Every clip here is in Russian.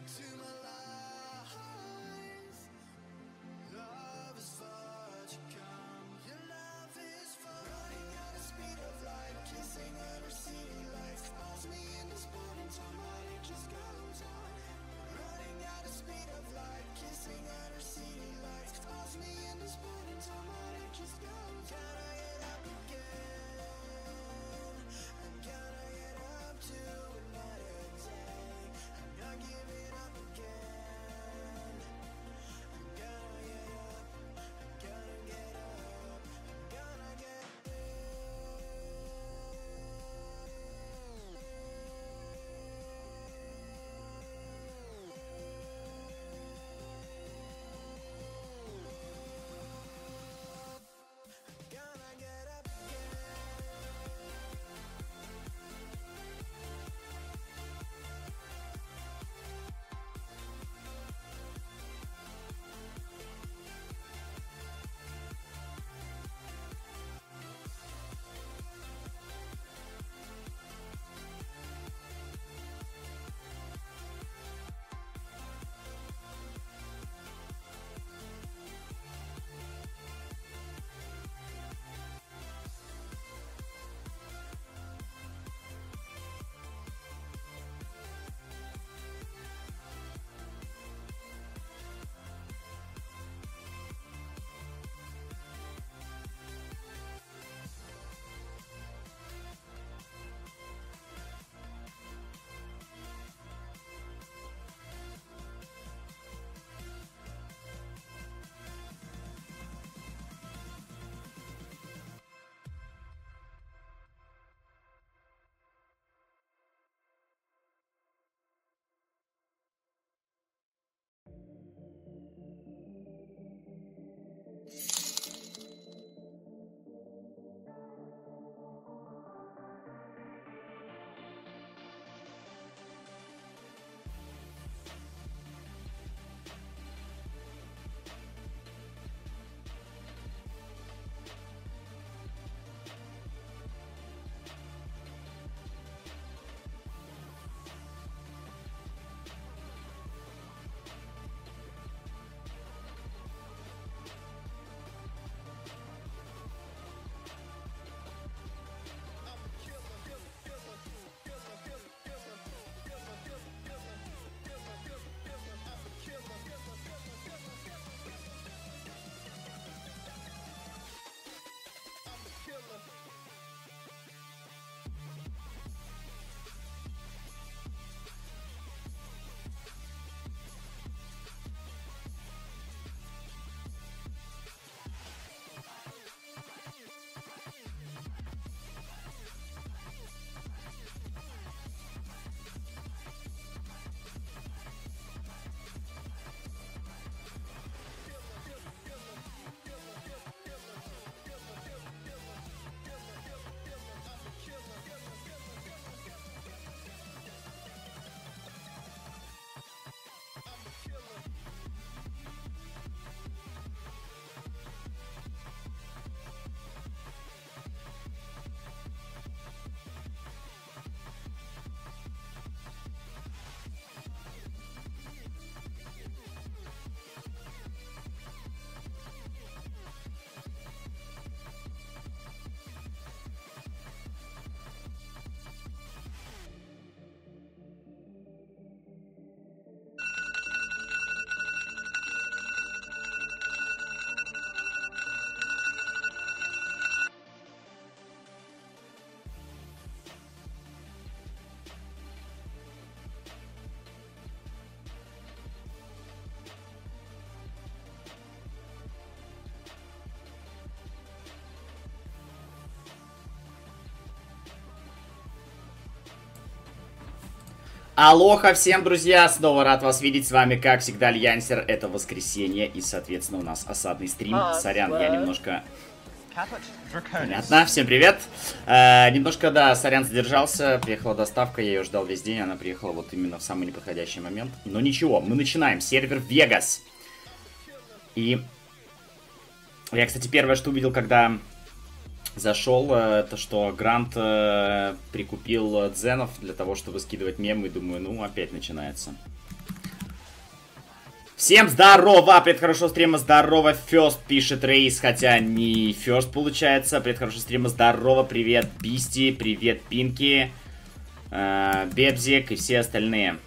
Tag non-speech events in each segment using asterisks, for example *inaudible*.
listen to Алоха всем, друзья! Снова рад вас видеть. С вами, как всегда, Альянсер. Это воскресенье и, соответственно, у нас осадный стрим. Сорян, я немножко... Понятно, всем привет. Э, немножко, да, сорян, задержался. Приехала доставка, я ее ждал весь день. Она приехала вот именно в самый неподходящий момент. Но ничего, мы начинаем. Сервер Вегас. И... Я, кстати, первое, что увидел, когда зашел, э, это что Грант э, прикупил дзенов для того, чтобы скидывать мемы. Думаю, ну, опять начинается. Всем здорово! Привет, хорошего стрима, здорово! Фест пишет Рейс, хотя не Фест получается. Привет, хорошего стрима, здорово! Привет, Бисти, привет, Пинки, э, Бебзик и все остальные.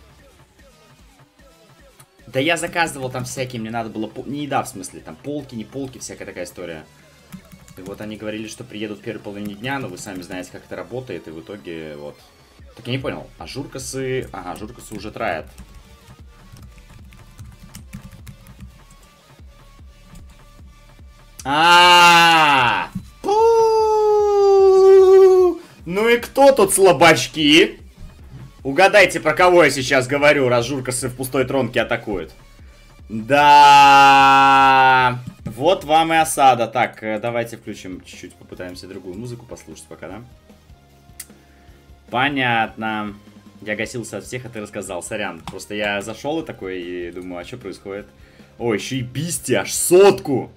Да я заказывал там всякие, мне надо было... Не еда, в смысле, там полки, не полки, всякая такая история. И вот они говорили, что приедут в первой половине дня, но вы сами знаете, как это работает, и в итоге вот... Так я не понял, а журкасы... Ага, журкасы уже траят. А, -а, -а, Ну и кто тут слабачки? Угадайте, про кого я сейчас говорю, раз журкасы в пустой тронке атакуют. Да, вот вам и осада. Так, э, давайте включим чуть-чуть, попытаемся другую музыку послушать пока, да? Понятно. Я гасился от всех, а ты рассказал. Сорян. Просто я зашел и такой, и думаю, а что происходит? О, еще и бисти, аж сотку!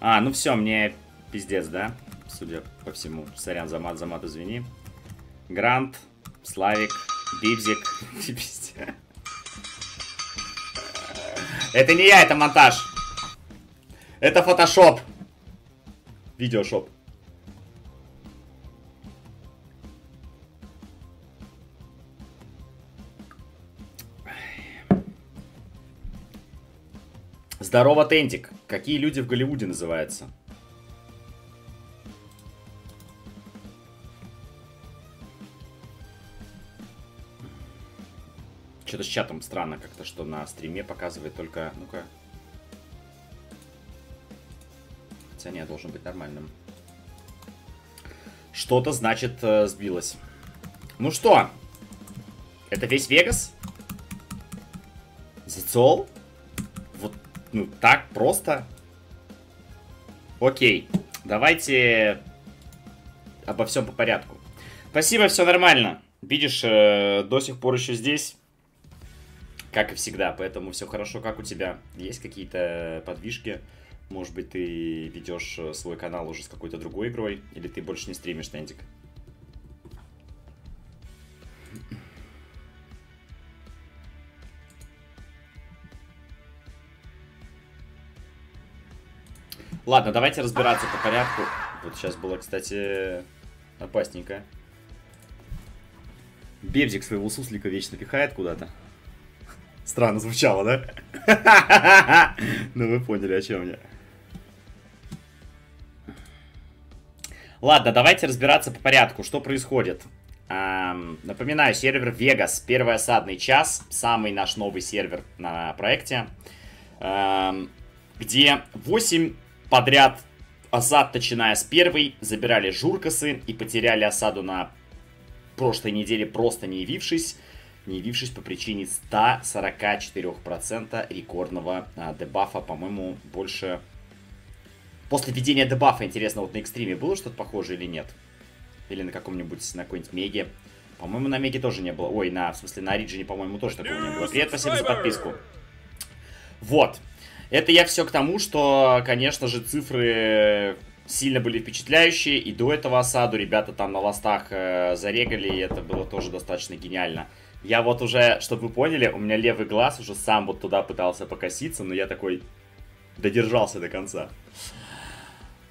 А, ну все, мне пиздец, да? Судя по всему. Сорян, за мат, за мат, извини. Грант, Славик, Бибзик. *laughs* Это не я, это монтаж. Это фотошоп. Видеошоп. Здорово, Тентик. Какие люди в Голливуде называются? Что-то с чатом странно как-то, что на стриме показывает только... Ну-ка. Нет, должен быть нормальным. Что-то, значит, э, сбилось. Ну что? Это весь Вегас? Зицол? Вот, ну, так просто? Окей. Давайте обо всем по порядку. Спасибо, все нормально. Видишь, э, до сих пор еще здесь. Как и всегда, поэтому все хорошо. Как у тебя? Есть какие-то подвижки? Может быть, ты ведешь э, свой канал уже с какой-то другой игрой? Или ты больше не стримишь, Нендик? Ладно, давайте разбираться по порядку. Вот сейчас было, кстати, опасненько. Бебзик своего суслика вечно пихает куда-то. Странно звучало, да? *laughs* Ну вы поняли, о чем я. Ладно, давайте разбираться по порядку, что происходит. Эм, напоминаю, сервер Vegas, первый осадный час, самый наш новый сервер на проекте, эм, где 8 подряд осад, начиная с первой, забирали журкасы и потеряли осаду на прошлой неделе, просто не явившись не явившись по причине 144% рекордного а, дебафа, по-моему, больше... После введения дебафа, интересно, вот на экстриме было что-то похожее или нет? Или на каком-нибудь, на какой-нибудь меге? По-моему, на меге тоже не было. Ой, на, в смысле, на Ориджине, по-моему, тоже такого не было. Привет, спасибо за подписку. Вот. Это я все к тому, что, конечно же, цифры сильно были впечатляющие. И до этого осаду ребята там на ластах э, зарегали, и это было тоже достаточно гениально. Я вот уже, чтобы вы поняли, у меня левый глаз уже сам вот туда пытался покоситься, но я такой додержался до конца.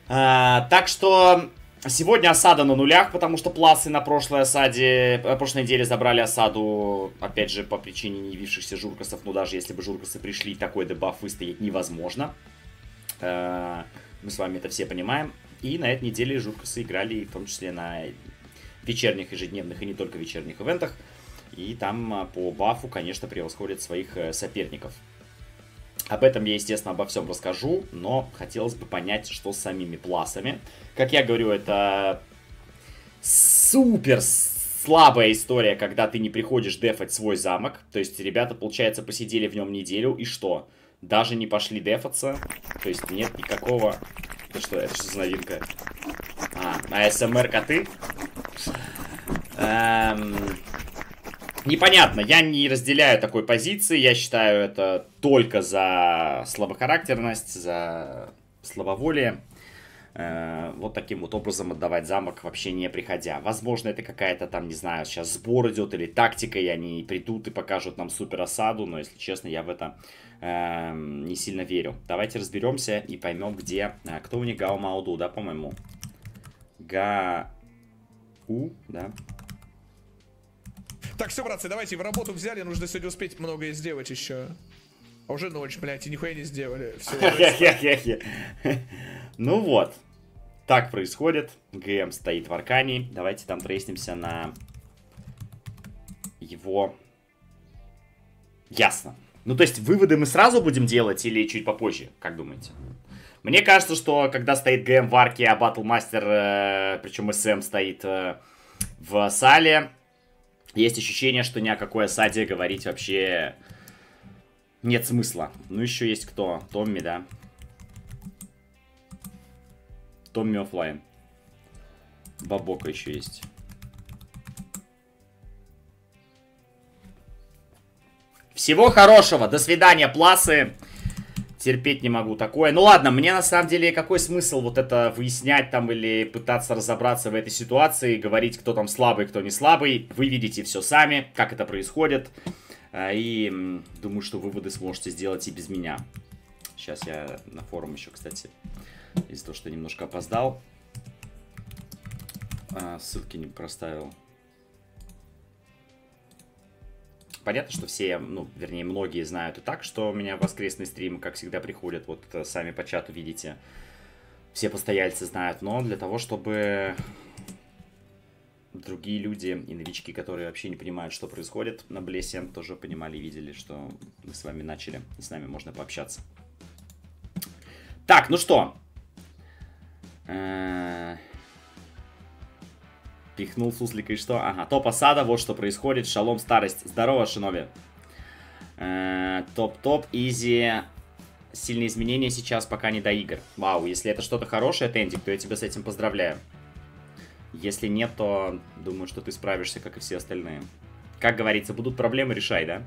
А, так что сегодня осада на нулях, потому что пласы на прошлой осаде, э, прошлой неделе забрали осаду, опять же, по причине не явившихся журкасов. Но даже если бы журкасы пришли, такой дебаф выстоять невозможно. А, мы с вами это все понимаем. И на этой неделе журкасы играли, в том числе на вечерних, ежедневных и не только вечерних ивентах. И там а, по бафу, конечно, превосходит своих э, соперников. Об этом я, естественно, обо всем расскажу, но хотелось бы понять, что с самими пласами. Как я говорю, это супер слабая история, когда ты не приходишь дефать свой замок. То есть ребята, получается, посидели в нем неделю, и что? Даже не пошли дефаться. То есть нет никакого... Это что, это что за новинка? А, АСМР коты? Эм... Непонятно, я не разделяю такой позиции, я считаю это только за слабохарактерность, за слабоволие. э, вот таким вот образом отдавать замок, вообще не приходя. Возможно, это какая-то там, не знаю, сейчас сбор идет или тактика, и они придут и покажут нам супер осаду, но, если честно, я в это э, не сильно верю. Давайте разберемся и поймем, где... Э, кто у них Гао Мауду, да, по-моему? Га... У, да? Так, все, братцы, давайте в работу взяли, нужно сегодня успеть многое сделать еще. А уже ночь, блядь, и нихуя не сделали. *laughs* Ну вот. Так происходит. ГМ стоит в Аркане. Давайте там трейснимся на его... Ясно. Ну, то есть, выводы мы сразу будем делать или чуть попозже? Как думаете? Мне кажется, что когда стоит ГМ в арке, а Баттлмастер, э, причем СМ стоит э, в сале, есть ощущение, что ни о какой осаде говорить вообще нет смысла. Ну, еще есть кто? Томми, да? Томми офлайн. Бабока еще есть. Всего хорошего. До свидания, пласы. Терпеть не могу такое. Ну ладно, мне на самом деле какой смысл вот это выяснять там или пытаться разобраться в этой ситуации, говорить, кто там слабый, кто не слабый. Вы видите все сами, как это происходит. А, и думаю, что выводы сможете сделать и без меня. Сейчас я на форум еще, кстати, из-за того, что немножко опоздал. А, ссылки не проставил. Понятно, что все, ну, вернее, многие знают и так, что у меня воскресный стрим, как всегда, приходят. Вот э, сами по чату видите. Все постояльцы знают. Но для того, чтобы другие люди и новички, которые вообще не понимают, что происходит на Блессе, тоже понимали и видели, что мы с вами начали, и с нами можно пообщаться. Так, ну что. Э, пихнул суслика и что? Ага, топ осада, вот что происходит. Шалом старость. Здорово, Шиноби. Э, топ-топ, изи. Сильные изменения сейчас, пока не до игр. Вау, если это что-то хорошее, Тендик, то я тебя с этим поздравляю. Если нет, то думаю, что ты справишься, как и все остальные. Как говорится, будут проблемы, решай, да?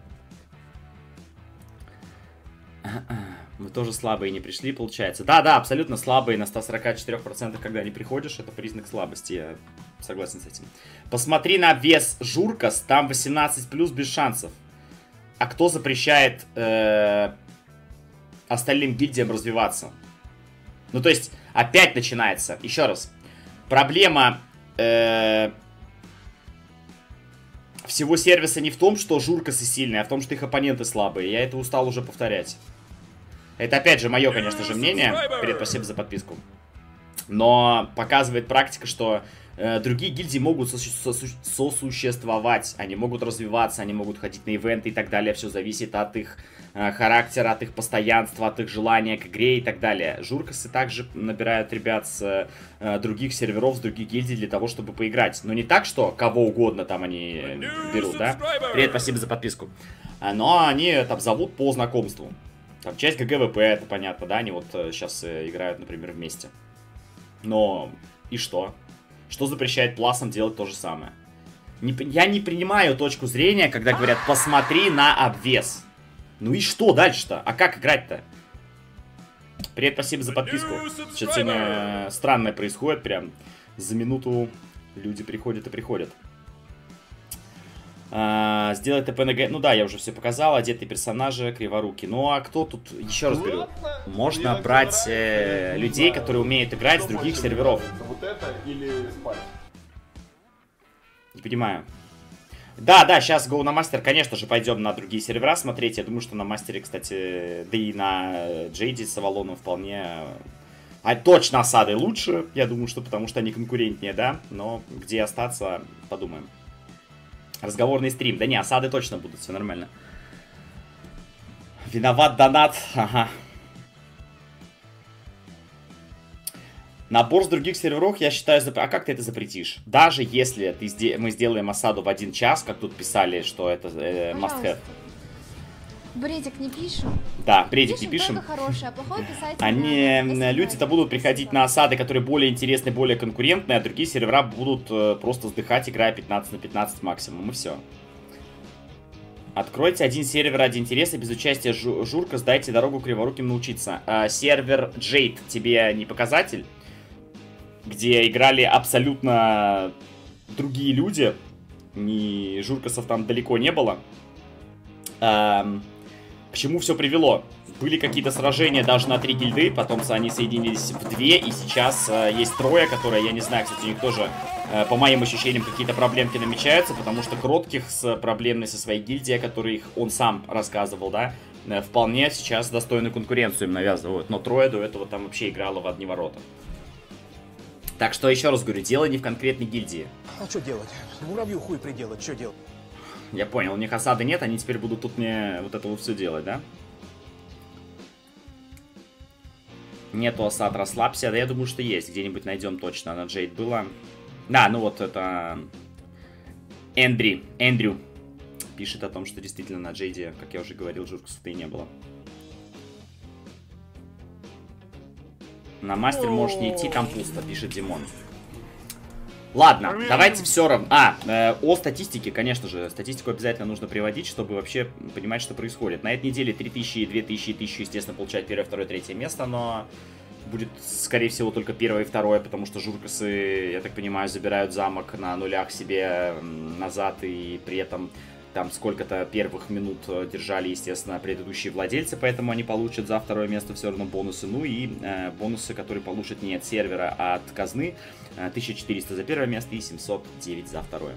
Мы тоже слабые не пришли, получается. Да, да, абсолютно слабые на 144%, когда не приходишь, это признак слабости, я согласен с этим. Посмотри на вес Журкас, там 18 плюс без шансов. А кто запрещает э, остальным гильдиям развиваться? Ну, то есть, опять начинается. Еще раз. Проблема э, всего сервиса не в том, что журкасы сильные, а в том, что их оппоненты слабые. Я это устал уже повторять. Это опять же мое, конечно же, мнение. Привет, спасибо за подписку. Но показывает практика, что Э, другие гильдии могут сосуществовать, они могут развиваться, они могут ходить на ивенты и так далее. Все зависит от их э, характера, от их постоянства, от их желания к игре и так далее. Журкасы также набирают ребят с э, других серверов, с других гильдий для того, чтобы поиграть. Но не так, что кого угодно там они берут, да? Привет, спасибо за подписку. Но они это зовут по знакомству. Там часть GGWP, это понятно, да? Они вот сейчас играют, например, вместе. Но и что? что запрещает пласам делать то же самое. Не, я не принимаю точку зрения, когда говорят, посмотри на обвес. Ну и что дальше-то? А как играть-то? Привет, спасибо за подписку. Сейчас сегодня странное происходит, прям за минуту люди приходят и приходят. А, сделать ТПНГ. Ну да, я уже все показал. Одетые персонажи, криворуки. Ну а кто тут? Еще раз говорю. Можно брать э, людей, которые умеют играть с других серверов. Вот это или спать? Не понимаю. Да, да, сейчас Go на мастер, конечно же, пойдем на другие сервера смотреть. Я думаю, что на мастере, кстати, да и на Джейди с Авалоном вполне... А точно осады лучше, я думаю, что потому что они конкурентнее, да? Но где остаться, подумаем. Разговорный стрим. Да не, осады точно будут, все нормально. Виноват донат. Ага. Набор с других серверов, я считаю, зап... а как ты это запретишь? Даже если ты мы сделаем осаду в один час, как тут писали, что это э, must have. Бредик не пишем. Да, бредик пишем не пишем. Хорошее, а плохое писать Они, люди-то будут приходить на осады, которые более интересные, более конкурентные, а другие сервера будут э, просто сдыхать, играя 15 на 15 максимум, и все. Откройте один сервер ради интереса, без участия журка, сдайте дорогу криворуким научиться. А, сервер Jade тебе не показатель? где играли абсолютно другие люди. Ни Журкасов там далеко не было. Эм, к чему все привело? Были какие-то сражения даже на три гильды, потом они соединились в две, и сейчас э, есть трое, которые, я не знаю, кстати, у них тоже, э, по моим ощущениям, какие-то проблемки намечаются, потому что Кротких с проблемной со своей гильдией, которых он сам рассказывал, да, э, вполне сейчас достойную конкуренцию им навязывают, но трое до этого там вообще играло в одни ворота. Так что, еще раз говорю, дело не в конкретной гильдии. А что делать? Муравью хуй приделать, что делать? Я понял, у них осады нет, они теперь будут тут мне вот это вот все делать, да? Нету осад, расслабься. Да я думаю, что есть. Где-нибудь найдем точно. На Джейд было. Да, ну вот это... Эндри. Эндрю пишет о том, что действительно на Джейде, как я уже говорил, и не было. На мастер можешь не идти, там пусто, пишет Димон. Ладно, давайте все равно... А, э, о статистике, конечно же. Статистику обязательно нужно приводить, чтобы вообще понимать, что происходит. На этой неделе 3000, 2000 и 1000, естественно, получают первое, второе, третье место, но будет, скорее всего, только первое и второе, потому что журкасы, я так понимаю, забирают замок на нулях себе назад, и при этом там сколько-то первых минут э, держали, естественно, предыдущие владельцы, поэтому они получат за второе место все равно бонусы. Ну и э, бонусы, которые получат не от сервера, а от казны. 1400 э, за первое место и 709 за второе.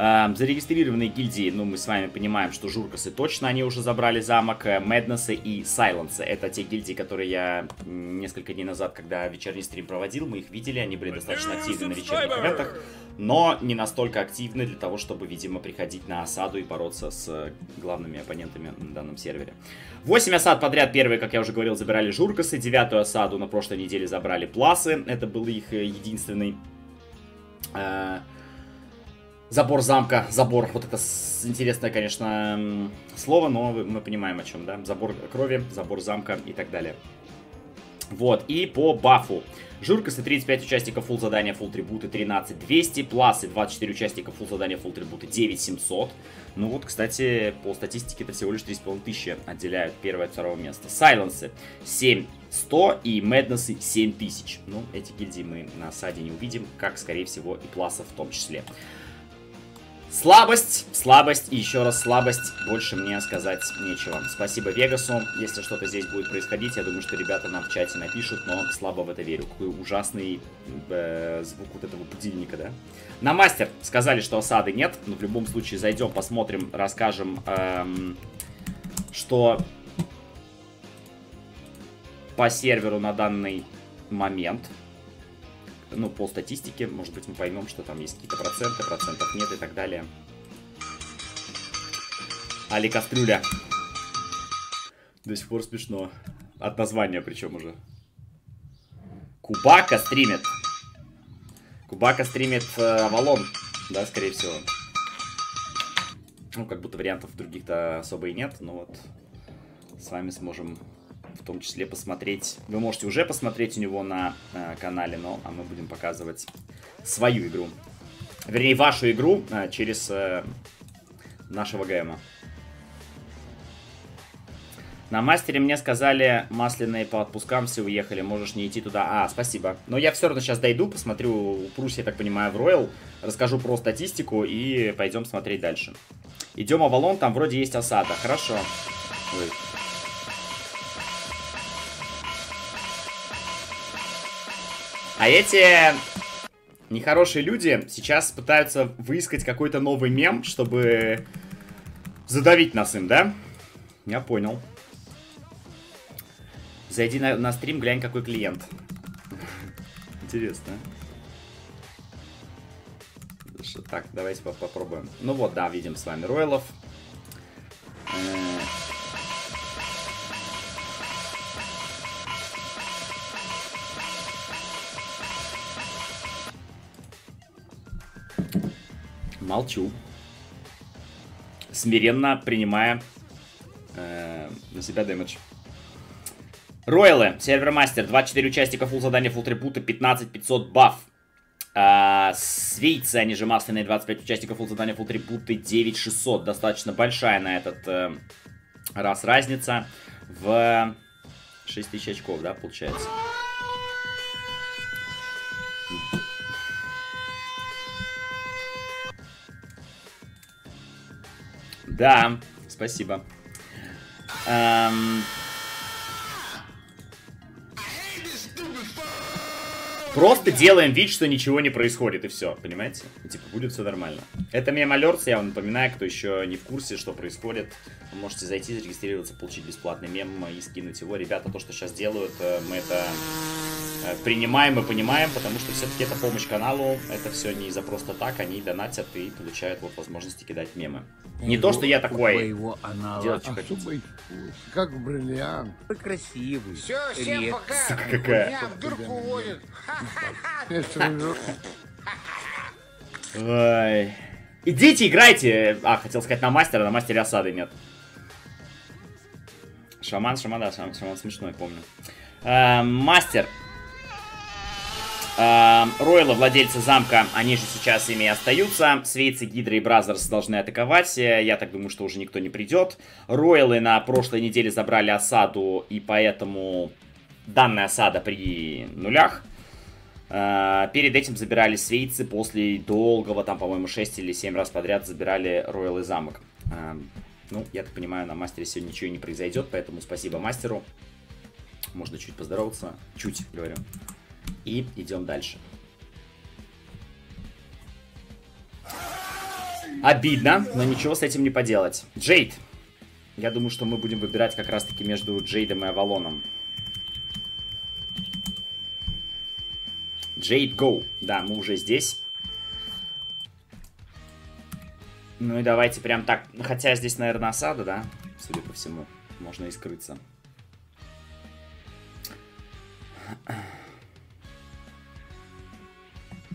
Эм, зарегистрированные гильдии, ну, мы с вами понимаем, что Журкасы точно они уже забрали замок, Мэднессы и Сайленсы. Это те гильдии, которые я несколько дней назад, когда вечерний стрим проводил, мы их видели, они были достаточно активны на вечерних ивентах, но не настолько активны для того, чтобы, видимо, приходить на осаду и бороться с главными оппонентами на данном сервере. 8 осад подряд, первые, как я уже говорил, забирали Журкасы, девятую осаду на прошлой неделе забрали Пласы, это был их э, единственный... Э Забор замка, забор, вот это интересное, конечно, слово, но мы понимаем о чем, да? Забор крови, забор замка и так далее. Вот, и по бафу. Журкасы 35 участников фул задания, фул трибуты 13 200, пласы 24 участника фул задания, фул трибуты 9 700. Ну вот, кстати, по статистике это всего лишь 3,5 тысячи отделяют первое от второго места. Сайленсы 7 100 и Мэднессы 7000. Ну, эти гильдии мы на саде не увидим, как, скорее всего, и пласов в том числе. Слабость, слабость и еще раз слабость. Больше мне сказать нечего. Спасибо Вегасу. Если что-то здесь будет происходить, я думаю, что ребята нам в чате напишут, но слабо в это верю. Какой ужасный э, звук вот этого будильника, да? На мастер сказали, что осады нет. Но в любом случае зайдем, посмотрим, расскажем, эм, что по серверу на данный момент ну, по статистике, может быть, мы поймем, что там есть какие-то проценты, процентов нет и так далее. Али Кастрюля. До сих пор смешно. От названия причем уже. Кубака стримит. Кубака стримит э, да, скорее всего. Ну, как будто вариантов других-то особо и нет, но вот с вами сможем в том числе посмотреть. Вы можете уже посмотреть у него на э, канале, но а мы будем показывать свою игру. Вернее, вашу игру э, через э, нашего ГМа. На мастере мне сказали, масляные по отпускам все уехали, можешь не идти туда. А, спасибо. Но я все равно сейчас дойду, посмотрю, упрусь, я так понимаю, в Роyal, расскажу про статистику и пойдем смотреть дальше. Идем Авалон, там вроде есть осада. Хорошо. Ой. А эти нехорошие люди сейчас пытаются выискать какой-то новый мем, чтобы задавить нас им, да? Я понял. Зайди на, на стрим, глянь, какой клиент. *laughs* Интересно. Так, давайте попробуем. Ну вот, да, видим с вами Ройлов. Молчу. Смиренно принимая э, на себя дэмэдж. Ройлы, сервер мастер, 24 участника, фул задания, фул трибута, 15 500 баф. А, свейцы, они же масляные, 25 участников, фул задания, фул трибуты, 9 600. Достаточно большая на этот э, раз разница в 6000 очков, да, получается. Да, спасибо. Эм... Просто делаем вид, что ничего не происходит, и все, понимаете? И, типа, будет все нормально. Это мем Алертс, я вам напоминаю, кто еще не в курсе, что происходит. Вы можете зайти, зарегистрироваться, получить бесплатный мем и скинуть его. Ребята, то, что сейчас делают, э, мы это принимаем и понимаем, потому что все-таки это помощь каналу, это все не за просто так, они донатят и получают вот возможности кидать мемы. Не его, то, что я такой делать, что хотите. Как бриллиант. Красивый. Все, всем пока. Какая? Меня в уводят. Ой. Идите, играйте. А, хотел сказать на мастера, на мастере осады нет. Шаман, шаман, да, шаман, шаман смешной, помню. Э, мастер. Эм, Ройлы, владельцы замка, они же сейчас ими остаются. Свейцы, Гидра и Бразерс должны атаковать. Я так думаю, что уже никто не придет. Ройлы на прошлой неделе забрали осаду, и поэтому данная осада при нулях. Э, перед этим забирали свейцы после долгого, там, по-моему, 6 или 7 раз подряд забирали Ройлы замок. Эм, ну, я так понимаю, на мастере сегодня ничего не произойдет, поэтому спасибо мастеру. Можно чуть поздороваться. Чуть, говорю. И идем дальше. Обидно, но ничего с этим не поделать. Джейд. Я думаю, что мы будем выбирать как раз-таки между Джейдом и Авалоном. Джейд, go. Да, мы уже здесь. Ну и давайте прям так. Хотя здесь, наверное, осада, да? Судя по всему. Можно и скрыться.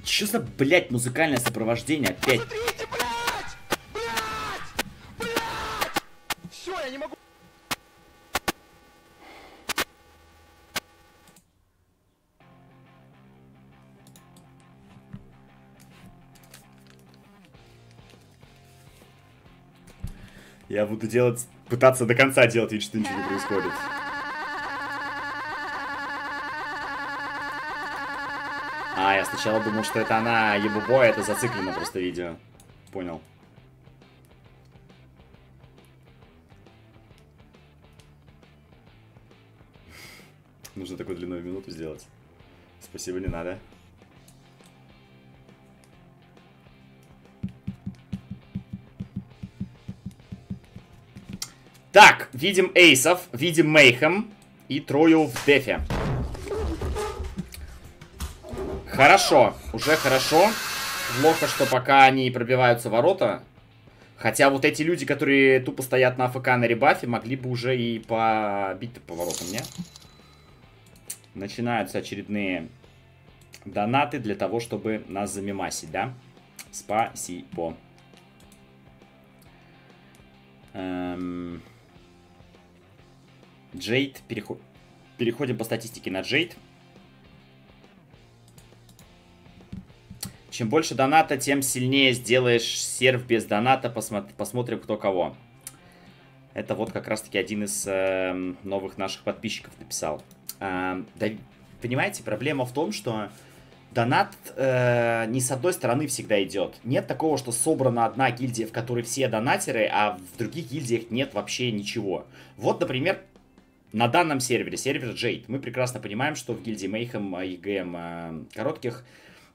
Что за, блядь, музыкальное сопровождение опять? Смотрите, блядь! Блядь! Блядь! Все, я не могу... Я буду делать, пытаться до конца делать вид, что ничего не происходит. А, я сначала думал, что это она ебубо, а это зациклено просто видео. Понял. *laughs* Нужно такую длинную минуту сделать. Спасибо, не надо. Так, видим эйсов, видим мейхем и трою в дефе. Хорошо, уже хорошо. Плохо, что пока они пробиваются ворота. Хотя вот эти люди, которые тупо стоят на АФК на ребафе, могли бы уже и побить по воротам, не? Начинаются очередные донаты для того, чтобы нас замемасить, да? Спасибо. Эм... Джейд. Переход... Переходим по статистике на Джейд. Чем больше доната, тем сильнее сделаешь серв без доната. Посмотри, посмотрим, кто кого. Это вот как раз-таки один из э, новых наших подписчиков написал. Э, да, понимаете, проблема в том, что донат э, не с одной стороны всегда идет. Нет такого, что собрана одна гильдия, в которой все донатеры, а в других гильдиях нет вообще ничего. Вот, например, на данном сервере, сервер Jade, мы прекрасно понимаем, что в гильдии и ГМ э, коротких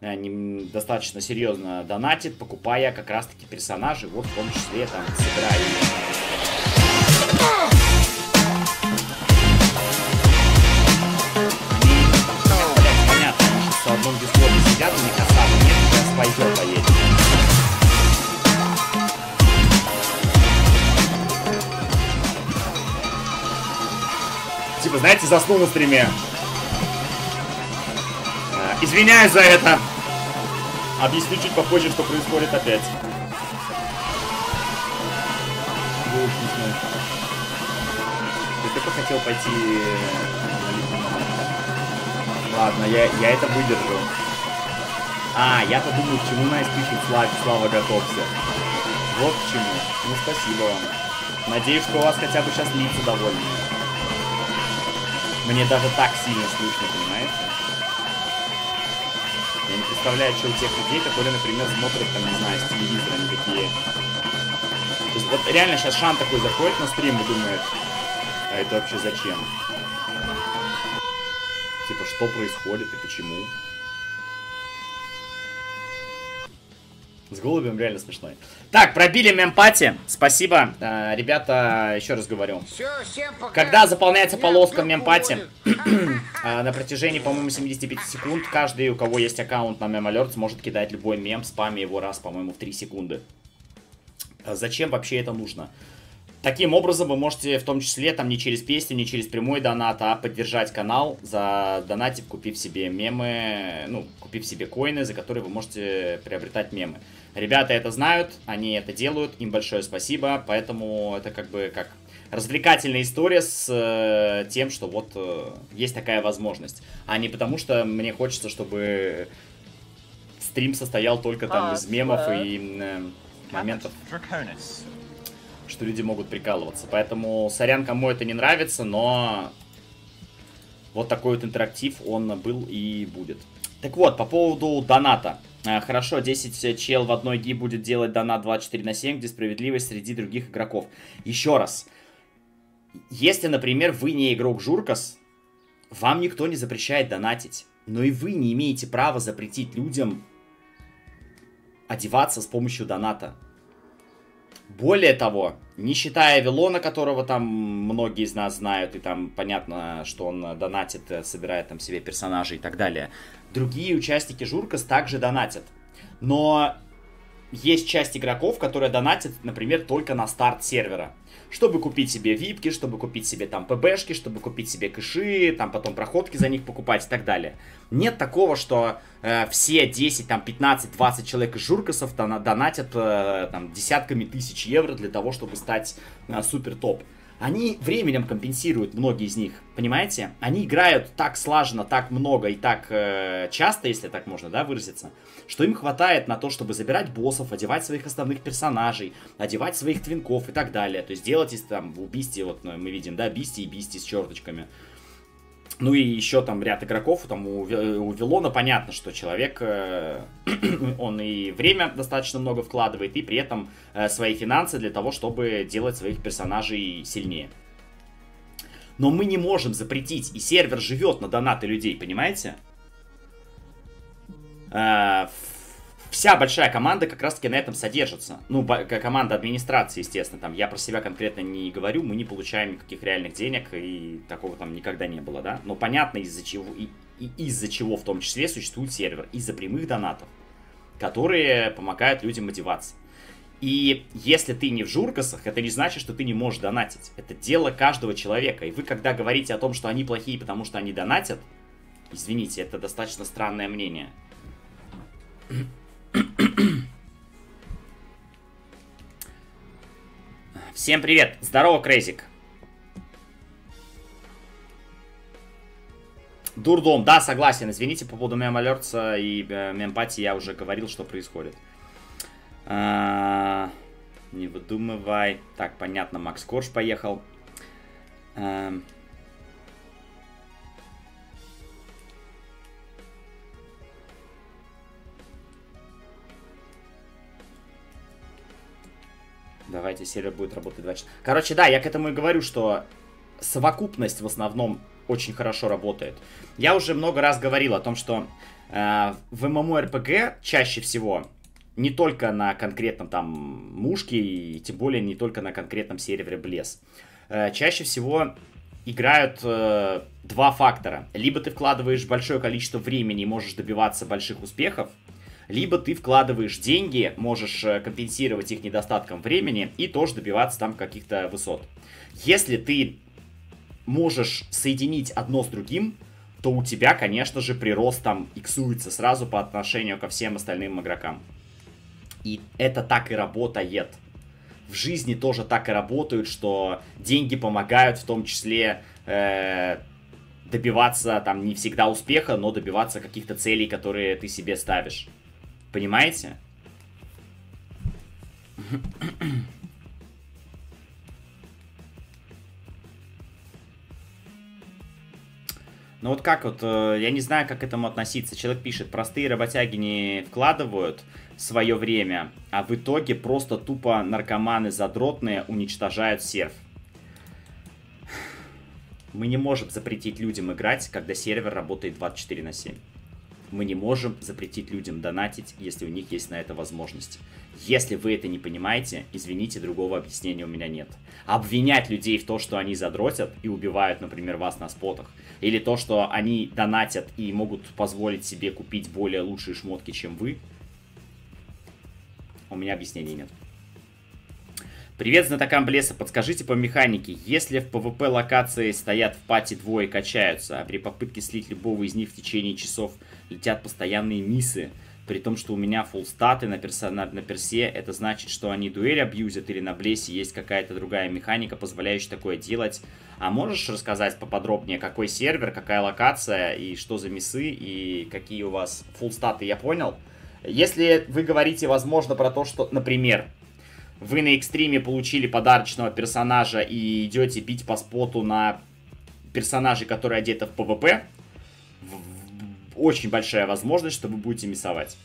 достаточно серьезно донатит, покупая как раз-таки персонажей, вот в том числе там сейчас в одном дискорде сидят, у них осада нет, поедет. Типа, знаете, заснул на стриме. Извиняюсь за это. Объясню чуть попозже, что происходит опять. Ты только хотел пойти... Ладно, я, я это выдержу. А, я-то думаю, к чему Nice пишет Слава, Слава, готовься. Вот к чему. Ну, спасибо вам. Надеюсь, что у вас хотя бы сейчас лица довольны. Мне даже так сильно слышно, понимаете? Я не представляю, что у тех людей, которые, например, смотрят, там, не знаю, с телевизора, они такие... есть, вот реально сейчас Шан такой заходит на стрим и думает, а это вообще зачем? Типа, что происходит и почему? С голубем реально смешной. Так, пробили мемпати. Спасибо. Э, ребята, еще раз говорю. Все. Когда заполняется полоска мемпати, *clears throat* э, на протяжении, по-моему, 75 секунд, каждый, у кого есть аккаунт на мемалерт, сможет кидать любой мем, спамя его раз, по-моему, в 3 секунды. А Зачем вообще это нужно? Таким образом, вы можете в том числе, там, не через песню, не через прямой донат, а поддержать канал, за донатив, купив себе мемы, ну, купив себе коины, за которые вы можете приобретать мемы. Ребята это знают, они это делают, им большое спасибо, поэтому это как бы как развлекательная история с э, тем, что вот э, есть такая возможность, а не потому что мне хочется, чтобы стрим состоял только там из мемов и э, моментов что люди могут прикалываться. Поэтому, сорян, кому это не нравится, но вот такой вот интерактив он был и будет. Так вот, по поводу доната. Э, Хорошо, 10 чел в одной ги будет делать донат 24 на 7, где справедливость среди других игроков. Еще раз. Если, например, вы не игрок Журкас, вам никто не запрещает донатить. Но и вы не имеете права запретить людям одеваться с помощью доната. Более того, не считая Вилона, которого там многие из нас знают, и там понятно, что он донатит, э, собирает там себе персонажей и так далее, другие участники Журкас также донатят. Но есть часть игроков, которые донатят, например, только на старт сервера. Чтобы купить себе випки, чтобы купить себе там ПБшки, чтобы купить себе кэши, там потом проходки за них покупать и так далее. Нет такого, что э, все 10, там 15, 20 человек из журкасов дона- донатят э, там десятками тысяч евро для того, чтобы стать э, супер топ. Они временем компенсируют многие из них, понимаете? Они играют так слаженно, так много и так э, часто, если так можно, да, выразиться, что им хватает на то, чтобы забирать боссов, одевать своих основных персонажей, одевать своих твинков и так далее. То есть делать из там в вот ну, мы видим, да, Бисти и Бисти с черточками. Ну и еще там ряд игроков, там у, Ви- у Вилона понятно, что человек, э, *clears throat* он и время достаточно много вкладывает, и при этом э, свои финансы для того, чтобы делать своих персонажей сильнее. Но мы не можем запретить, и сервер живет на донаты людей, понимаете? Э, Вся большая команда как раз-таки на этом содержится. Ну, команда администрации, естественно, там, я про себя конкретно не говорю, мы не получаем никаких реальных денег, и такого там никогда не было, да. Но понятно, из-за чего, и, и из-за чего в том числе существует сервер. Из-за прямых донатов, которые помогают людям одеваться. И если ты не в журкасах, это не значит, что ты не можешь донатить. Это дело каждого человека. И вы, когда говорите о том, что они плохие, потому что они донатят, извините, это достаточно странное мнение. Всем привет! Здорово, Крейзик! Дурдом, да, согласен. Извините, по поводу мемалерца и э, мемпати я уже говорил, что происходит. А, не выдумывай. Так, понятно, Макс Корж поехал. Эм. Давайте, сервер будет работать 2 часа. Короче, да, я к этому и говорю, что совокупность в основном очень хорошо работает. Я уже много раз говорил о том, что э, в MMORPG чаще всего не только на конкретном там мушке, и тем более не только на конкретном сервере Блес. Э, чаще всего играют э, два фактора. Либо ты вкладываешь большое количество времени и можешь добиваться больших успехов, либо ты вкладываешь деньги, можешь э, компенсировать их недостатком времени и тоже добиваться там каких-то высот. Если ты можешь соединить одно с другим, то у тебя, конечно же, прирост там иксуется сразу по отношению ко всем остальным игрокам. И это так и работает. В жизни тоже так и работают, что деньги помогают в том числе э, добиваться там не всегда успеха, но добиваться каких-то целей, которые ты себе ставишь. Понимаете? Ну вот как вот, э, я не знаю, как к этому относиться. Человек пишет, простые работяги не вкладывают свое время, а в итоге просто тупо наркоманы задротные уничтожают серф. Мы не можем запретить людям играть, когда сервер работает 24 на 7. Мы не можем запретить людям донатить, если у них есть на это возможность. Если вы это не понимаете, извините, другого объяснения у меня нет. Обвинять людей в то, что они задротят и убивают, например, вас на спотах, или то, что они донатят и могут позволить себе купить более лучшие шмотки, чем вы, у меня объяснений нет. Привет, знатокам Блеса. Подскажите по механике, если в PvP локации стоят в пати двое и качаются, а при попытке слить любого из них в течение часов летят постоянные миссы, при том, что у меня фулл статы на, перса, на, на персе, это значит, что они дуэль абьюзят или на Блесе есть какая-то другая механика, позволяющая такое делать. А можешь рассказать поподробнее, какой сервер, какая локация и что за миссы и какие у вас фулл статы, я понял? Если вы говорите, возможно, про то, что, например, вы на экстриме получили подарочного персонажа и идете бить по споту на персонажей, которые одеты в PVP, очень большая возможность, что вы будете миссовать.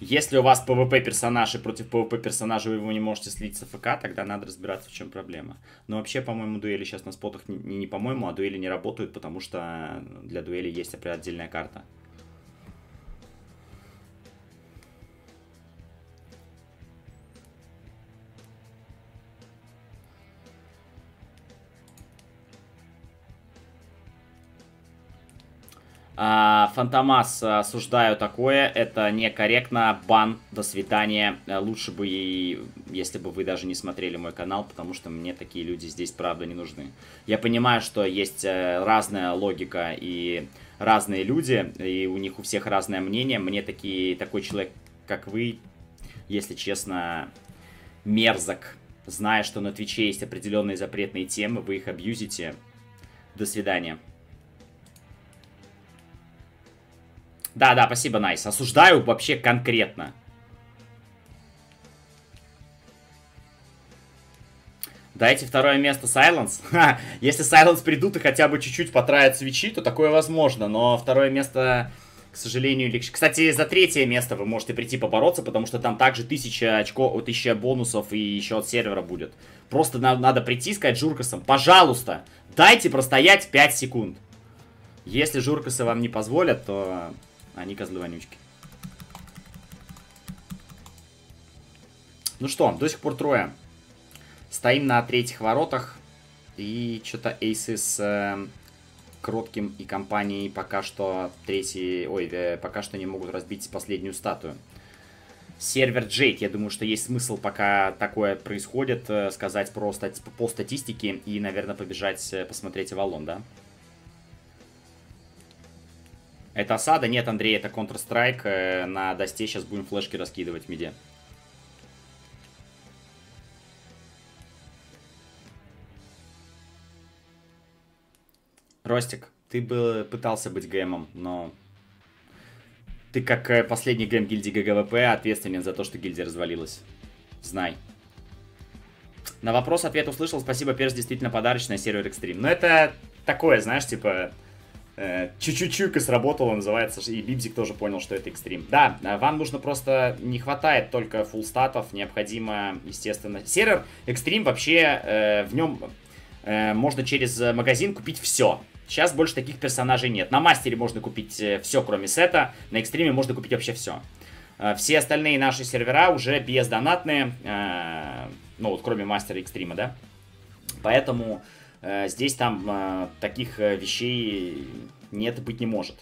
Если у вас PVP персонаж и против PVP персонажа вы его не можете слить с AFK, тогда надо разбираться, в чем проблема. Но вообще, по-моему, дуэли сейчас на спотах не, не по-моему, а дуэли не работают, потому что для дуэли есть отдельная карта. Фантомас осуждаю такое, это некорректно, бан, до свидания. Э, лучше бы, если бы вы даже не смотрели мой канал, потому что мне такие люди здесь правда не нужны. Я понимаю, что есть э, разная логика и разные люди, и у них у всех разное мнение. Мне такие, такой человек, как вы, если честно, мерзок. Зная, что на Твиче есть определенные запретные темы, вы их абьюзите. До свидания. Да, да, спасибо, Nice. Осуждаю вообще конкретно. Дайте второе место Silence. *laughs* Если Silence придут и хотя бы чуть-чуть потратят свечи, то такое возможно. Но второе место, к сожалению, легче. Кстати, за третье место вы можете прийти побороться, потому что там также тысяча очков, тысяча бонусов и еще от сервера будет. Просто на надо прийти и сказать Журкасом, пожалуйста, дайте простоять 5 секунд. Если Журкасы вам не позволят, то они козлы вонючки. Ну что, до сих пор трое. Стоим на третьих воротах. И что-то эйсы с э, Кротким и компанией пока что третий... Ой, э, пока что не могут разбить последнюю статую. Сервер Джейд, я думаю, что есть смысл, пока такое происходит, э, сказать про стати по статистике и, наверное, побежать э, посмотреть Авалон, да? Это осада? Нет, Андрей, это Counter-Strike. Э, на досте сейчас будем флешки раскидывать в миде. Ростик, ты бы пытался быть гэмом, но... Ты как э, последний GM гильдии GGWP ответственен за то, что гильдия развалилась. Знай. На вопрос ответ услышал. Спасибо, Перс, действительно подарочная сервер Extreme. Но это такое, знаешь, типа... Э, чуть-чуть сработало, называется, и Бибзик тоже понял, что это Extreme. Да, э, вам нужно просто, не хватает только full статов, необходимо, естественно, сервер Extreme вообще, э, в нем э, можно через магазин купить все. Сейчас больше таких персонажей нет. На мастере можно купить э, все, кроме сета, на экстриме можно купить вообще все. Все остальные наши сервера уже бездонатные, э, ну вот кроме мастера экстрима, да. Поэтому здесь там э, таких э, вещей нет быть не может.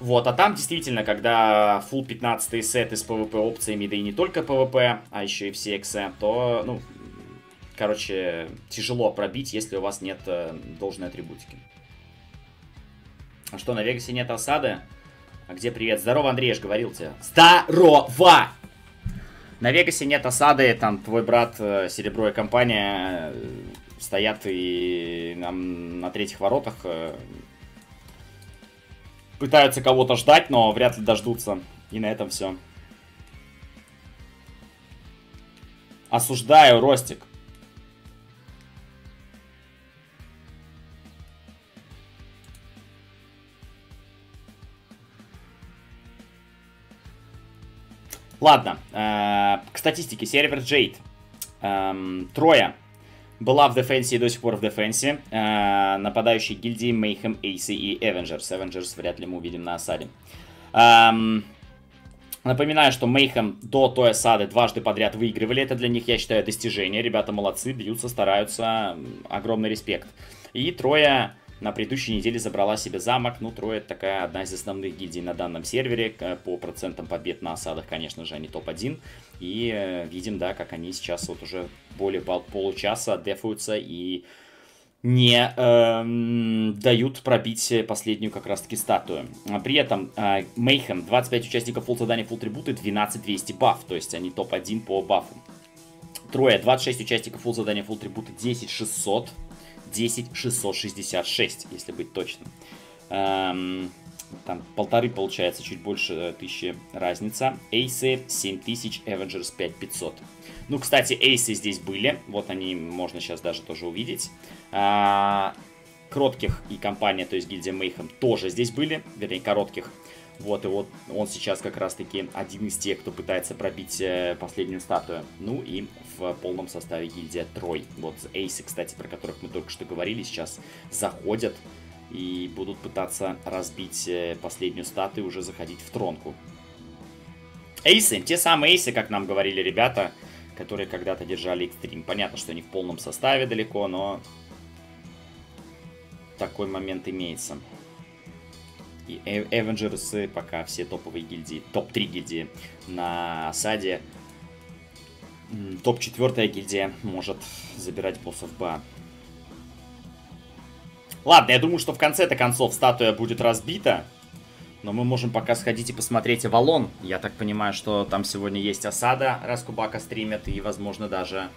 Вот, а там действительно, когда full 15 сеты с PvP опциями, да и не только PvP, а еще и все эксы, то, ну, короче, тяжело пробить, если у вас нет должной атрибутики. А что, на Вегасе нет осады? А где привет? Здорово, же говорил тебе. Здорово! На Вегасе нет осады, там твой брат, Серебро и компания стоят и нам на третьих воротах э, пытаются кого-то ждать, но вряд ли дождутся. И на этом все. Осуждаю, Ростик. Ладно, э -э к статистике. Сервер Jade. Э трое была в дефенсе и до сих пор в дефенсе. Э, нападающие гильдии Мейхем, Эйси и Avengers. Avengers вряд ли мы увидим на осаде. Эм, напоминаю, что Мейхем до той осады дважды подряд выигрывали. Это для них, я считаю, достижение. Ребята молодцы, бьются, стараются. Огромный респект. И трое на предыдущей неделе забрала себе замок. Ну, это такая одна из основных гильдий на данном сервере. По процентам побед на осадах, конечно же, они топ-1. И э, видим, да, как они сейчас вот уже более получаса дефаются и не э, дают пробить последнюю как раз таки статую. При этом э, Мейхем, 25 участников фулл задания, фулл трибуты, 12 200 баф, то есть они топ-1 по бафу. Трое, 26 участников фулл задания, фулл трибуты, 10 600. 10666, если быть точным. Эм, там полторы получается, чуть больше э, тысячи разница. Эйсы 7000, Avengers 5500. Ну, кстати, эйсы здесь были. Вот они можно сейчас даже тоже увидеть. А, кротких и компания, то есть гильдия Мейхем, тоже здесь были. Вернее, коротких. Вот, и вот он сейчас как раз-таки один из тех, кто пытается пробить э, последнюю статую. Ну и в полном составе гильдия Трой. Вот эйсы, кстати, про которых мы только что говорили, сейчас заходят и будут пытаться разбить э, последнюю статую и уже заходить в тронку. Эйсы, те самые эйсы, как нам говорили ребята, которые когда-то держали экстрим. Понятно, что они в полном составе далеко, но такой момент имеется. И Эвенджерсы пока все топовые гильдии, топ-3 гильдии на осаде. Топ-4 гильдия может забирать боссов БА. Ладно, я думаю, что в конце-то концов статуя будет разбита. Но мы можем пока сходить и посмотреть Авалон. Я так понимаю, что там сегодня есть осада, раз Кубака стримят. И, возможно, даже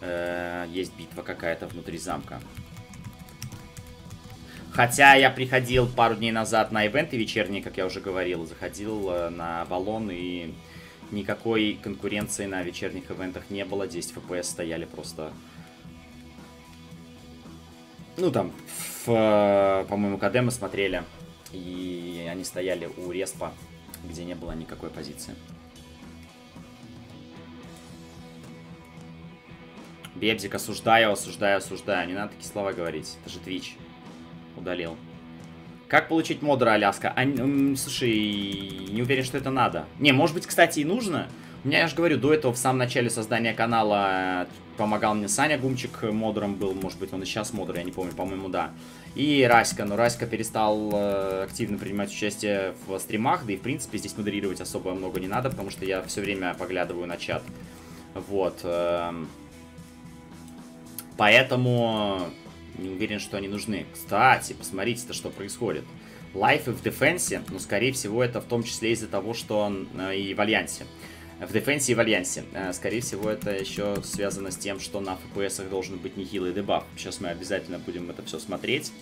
э, есть битва какая-то внутри замка. Хотя я приходил пару дней назад на ивенты вечерние, как я уже говорил, заходил э, на баллон и никакой конкуренции на вечерних ивентах не было. 10 FPS стояли просто... Ну там, по-моему, КД мы смотрели, и они стояли у респа, где не было никакой позиции. Бебзик, осуждаю, осуждаю, осуждаю. Не надо такие слова говорить. Это же Twitch удалил. Как получить модера Аляска? А, слушай, не уверен, что это надо. Не, может быть, кстати, и нужно. У меня, я же говорю, до этого в самом начале создания канала помогал мне Саня Гумчик модером был. Может быть, он и сейчас модер, я не помню, по-моему, да. И Раська, но Раська перестал э, активно принимать участие в стримах, да и, в принципе, здесь модерировать особо много не надо, потому что я все время поглядываю на чат. Вот. Э, поэтому не уверен, что они нужны. Кстати, посмотрите-то, что происходит. Лайфы в дефенсе, ну, скорее всего, это в том числе из-за того, что он э, и в альянсе. В дефенсе и в альянсе. Э, скорее всего, это еще связано с тем, что на FPS должен быть нехилый дебаф. Сейчас мы обязательно будем это все смотреть.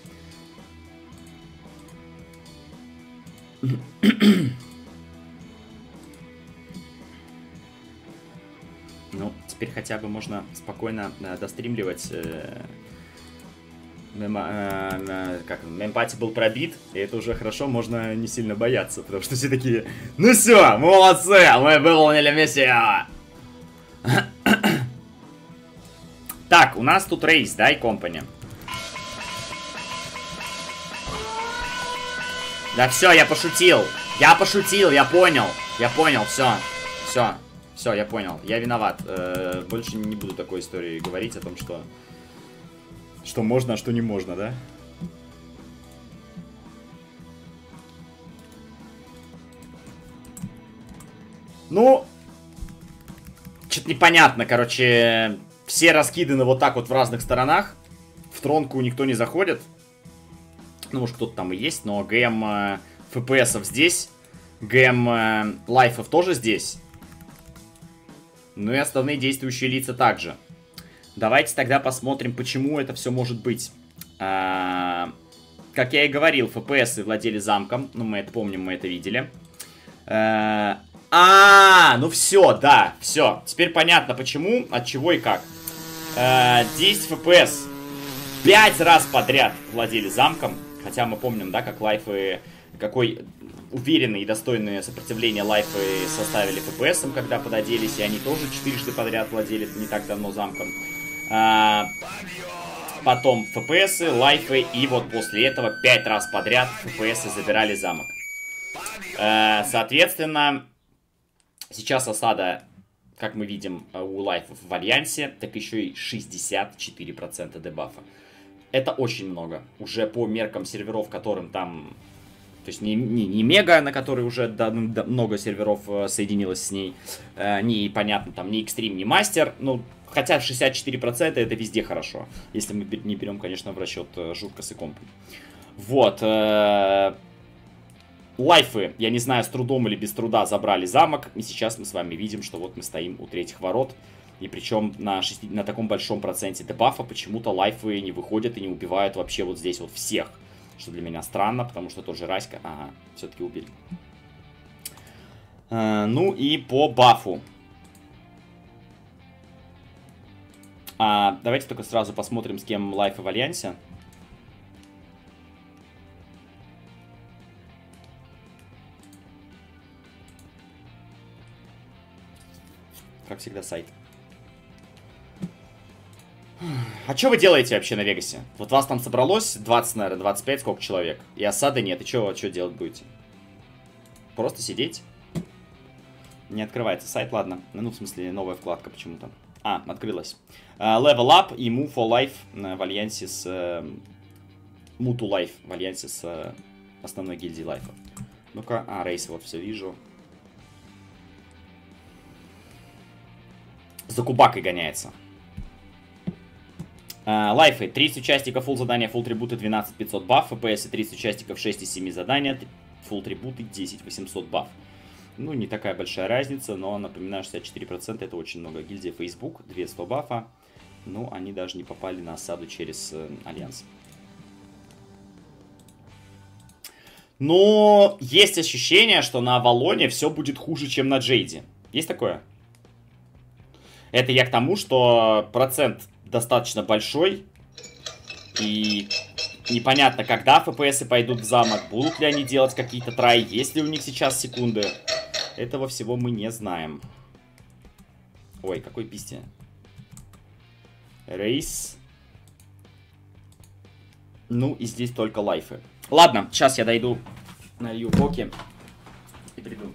Ну, теперь хотя бы можно спокойно э, достримливать э, мема, э, э, как мемпати был пробит, и это уже хорошо, можно не сильно бояться, потому что все такие, ну все, молодцы, мы выполнили миссию. Так, у нас тут рейс, да, и компани. Да все, я пошутил. Я пошутил, я понял. Я понял, все. Все, все, я понял. Я виноват. Э -э, больше не буду такой истории говорить о том, что что можно, а что не можно, да? Ну, что-то непонятно, короче, все раскиданы вот так вот в разных сторонах. В тронку никто не заходит. Ну, может, кто-то там и есть, но ГМ э, ФПСов здесь. ГМ э, лайфов тоже здесь. Ну и основные действующие лица также. Давайте тогда посмотрим, почему это все может быть. А, как я и говорил, FPS владели замком. Ну, мы это помним, мы это видели. А, а, ну все, да, все. Теперь понятно, почему, от чего и как. А, 10 FPS. 5 раз подряд владели замком. Хотя мы помним, да, как лайфы какой уверенные и достойные сопротивления лайфы составили FPS, когда пододелись, и они тоже четырежды подряд владели не так давно замком. А, потом FPS, лайфы, и вот после этого пять раз подряд FPS забирали замок. А, соответственно, сейчас осада, как мы видим у лайфов в Альянсе, так еще и 64% дебафа. Это очень много. Уже по меркам серверов, которым там то есть не, не, не мега, на которой уже да, да, много серверов э, соединилось с ней, э, не, понятно, там, не экстрим, не мастер, ну, хотя 64% это везде хорошо, если мы не берем, конечно, в расчет э, жуткость и комп. Вот, э, лайфы, я не знаю, с трудом или без труда забрали замок, и сейчас мы с вами видим, что вот мы стоим у третьих ворот, и причем на, 6, на таком большом проценте дебафа почему-то лайфы не выходят и не убивают вообще вот здесь вот всех. Что для меня странно, потому что тоже Раська... Ага, все-таки убили. А, ну и по бафу. А, давайте только сразу посмотрим, с кем лайфы в Альянсе. Как всегда, сайт. А что вы делаете вообще на Вегасе? Вот вас там собралось 20, наверное, 25, сколько человек? И осады нет. И что делать будете? Просто сидеть? Не открывается сайт, ладно. Ну, в смысле, новая вкладка почему-то. А, открылась. Uh, level Up и Move for Life uh, в альянсе с... Move to Life в альянсе с основной гильдией лайфа. Ну-ка, а, рейс, вот все вижу. За кубакой гоняется. Лайфы. 30 участников, full задания, full трибуты, 12 500 баф. FPS 30 участников, 6 из 7 задания, full трибуты, 10 800 баф. Ну, не такая большая разница, но, напоминаю, 64% это очень много. Гильдия Facebook, 200 бафа. Ну, они даже не попали на осаду через э, Альянс. Но есть ощущение, что на Авалоне все будет хуже, чем на Джейде. Есть такое? Это я к тому, что процент достаточно большой. И непонятно, когда FPS пойдут в замок. Будут ли они делать какие-то траи. Есть ли у них сейчас секунды. Этого всего мы не знаем. Ой, какой писти. Рейс. Ну, и здесь только лайфы. Ладно, сейчас я дойду, налью коки и приду.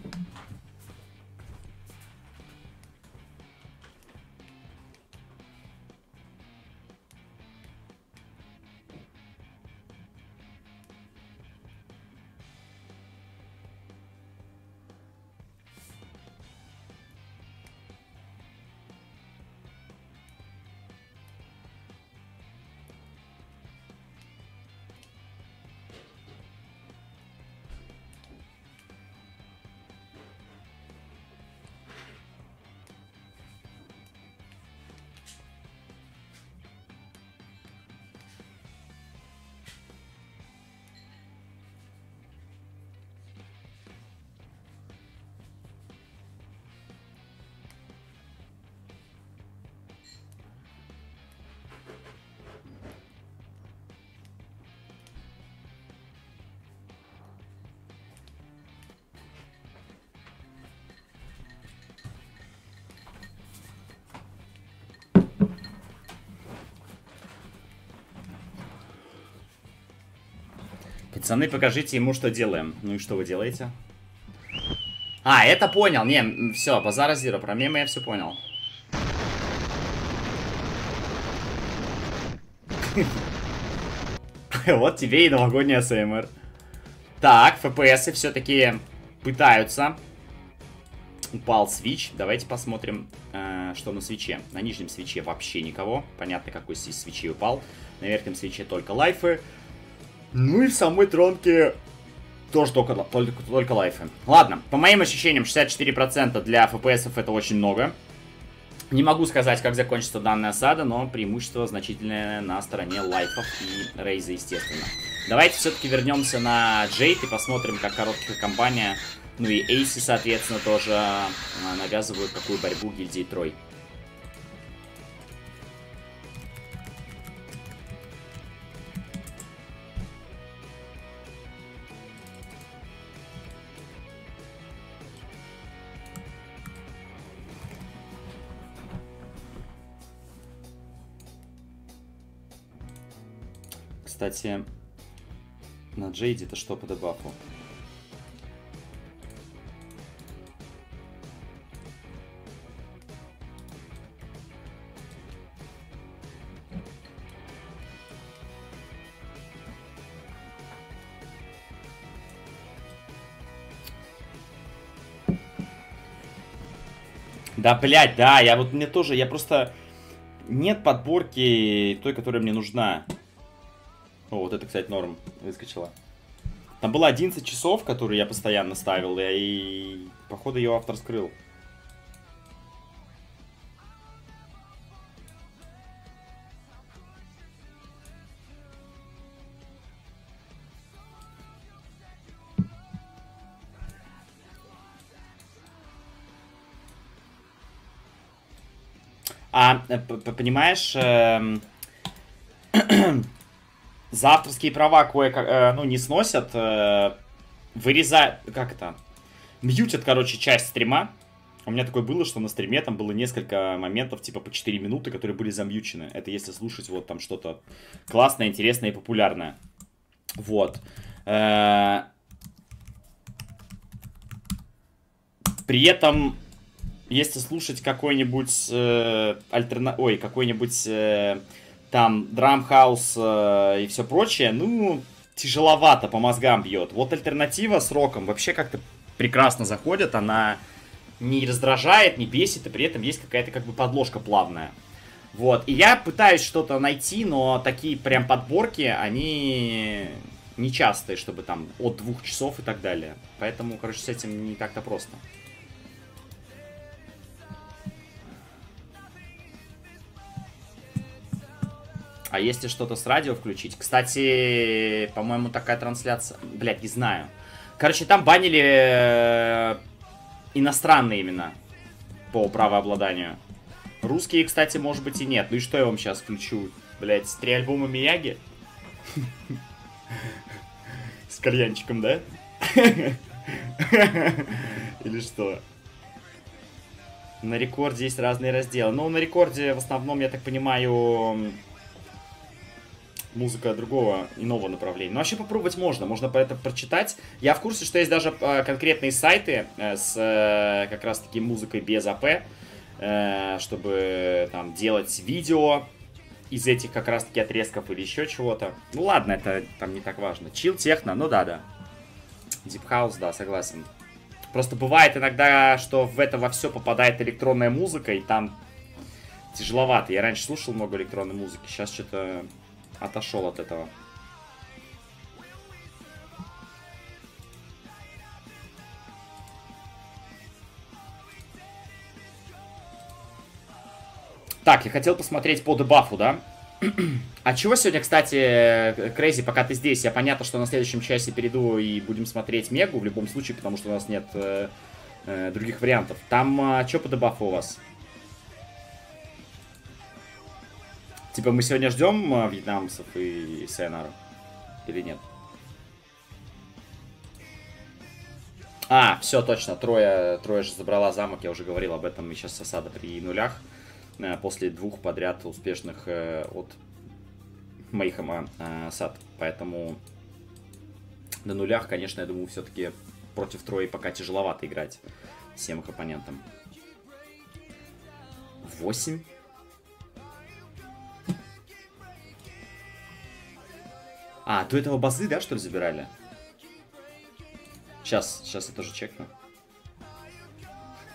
Пацаны, покажите ему, что делаем. Ну и что вы делаете? А, это понял. Не, все, базара зира. Про мемы я все понял. *laughs* Вот тебе и новогодняя СМР. Так, FPS все-таки пытаются. Упал свич. Давайте посмотрим, э, что на свече. На нижнем свече вообще никого. Понятно, какой из свечей упал. На верхнем свече только лайфы. Ну и в самой тронке тоже только, только, только лайфы. Ладно, по моим ощущениям, 64% для FPS это очень много. Не могу сказать, как закончится данная осада, но преимущество значительное на стороне лайфов и рейза, естественно. Давайте все-таки вернемся на Джейд и посмотрим, как короткая компания, ну и Эйси, соответственно, тоже а, навязывают какую борьбу гильдии Трой. Кстати, на Джейде это что по дебафу? Да, блядь, да, я вот мне тоже, я просто... Нет подборки той, которая мне нужна. О, вот это, кстати, норм выскочила. Там было 11 часов, которые я постоянно ставил, и, походу ее автор скрыл. А, э, понимаешь, эм, за авторские права кое-как, э, ну, не сносят, э, вырезают, как это, мьютят, короче, часть стрима. У меня такое было, что на стриме там было несколько моментов, типа по 4 минуты, которые были замьючены. Это если слушать вот там что-то классное, интересное и популярное. Вот. При этом если слушать какой-нибудь э, альтерна... Ой, какой-нибудь э, там драмхаус э, и все прочее, ну, тяжеловато по мозгам бьет. Вот альтернатива с роком вообще как-то прекрасно заходит, она не раздражает, не бесит, и при этом есть какая-то как бы подложка плавная. Вот, и я пытаюсь что-то найти, но такие прям подборки, они нечастые, чтобы там от двух часов и так далее. Поэтому, короче, с этим не так-то просто. А если что-то с радио включить? Кстати, по-моему, такая трансляция... Блядь, не знаю. Короче, там банили э, иностранные имена по правообладанию. Русские, кстати, может быть и нет. Ну и что я вам сейчас включу? Блядь, три альбома Мияги? С кальянчиком, да? Или что? На рекорде есть разные разделы. Ну, на рекорде в основном, я так понимаю, музыка другого, иного направления. Но вообще попробовать можно, можно про это прочитать. Я в курсе, что есть даже э, конкретные сайты э, с э, как раз-таки музыкой без АП, э, чтобы там делать видео из этих как раз-таки отрезков или еще чего-то. Ну ладно, это там не так важно. Чил, техно, ну да, да. Deep House, да, согласен. Просто бывает иногда, что в это во все попадает электронная музыка, и там тяжеловато. Я раньше слушал много электронной музыки, сейчас что-то отошел от этого. Так, я хотел посмотреть по дебафу, да? а чего сегодня, кстати, Крейзи, пока ты здесь, я понятно, что на следующем часе перейду и будем смотреть Мегу в любом случае, потому что у нас нет э, э, других вариантов. Там э, что по дебафу у вас? Типа мы сегодня ждем а, вьетнамцев и, Сайонару? Или нет? А, все, точно, трое, трое же забрала замок, я уже говорил об этом, и сейчас осада при нулях. Э, после двух подряд успешных э, от Мейхема э, сад. Поэтому на нулях, конечно, я думаю, все-таки против трои пока тяжеловато играть всем их оппонентам. 8 А, до этого базы, да, что ли, забирали? Сейчас, сейчас я тоже чекну.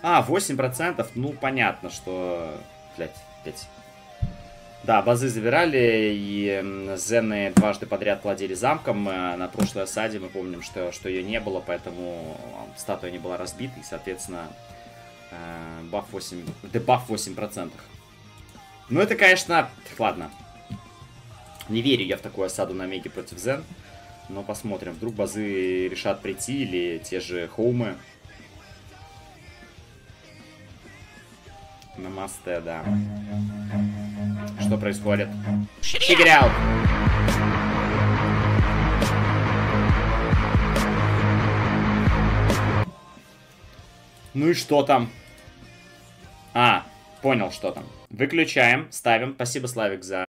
А, 8%, ну, понятно, что... Блять, 5. Да, базы забирали, и Зены дважды подряд владели замком. Э, на прошлой осаде мы помним, что, что ее не было, поэтому статуя не была разбита, и, соответственно, э, баф 8... Дебаф 8%. Ну, это, конечно... Ладно, не верю я в такую осаду на Меге против Зен. Но посмотрим. Вдруг базы решат прийти или те же хоумы. Намасте, да. Что происходит? Out! Ну и что там? А, понял, что там. Выключаем, ставим. Спасибо, Славик, за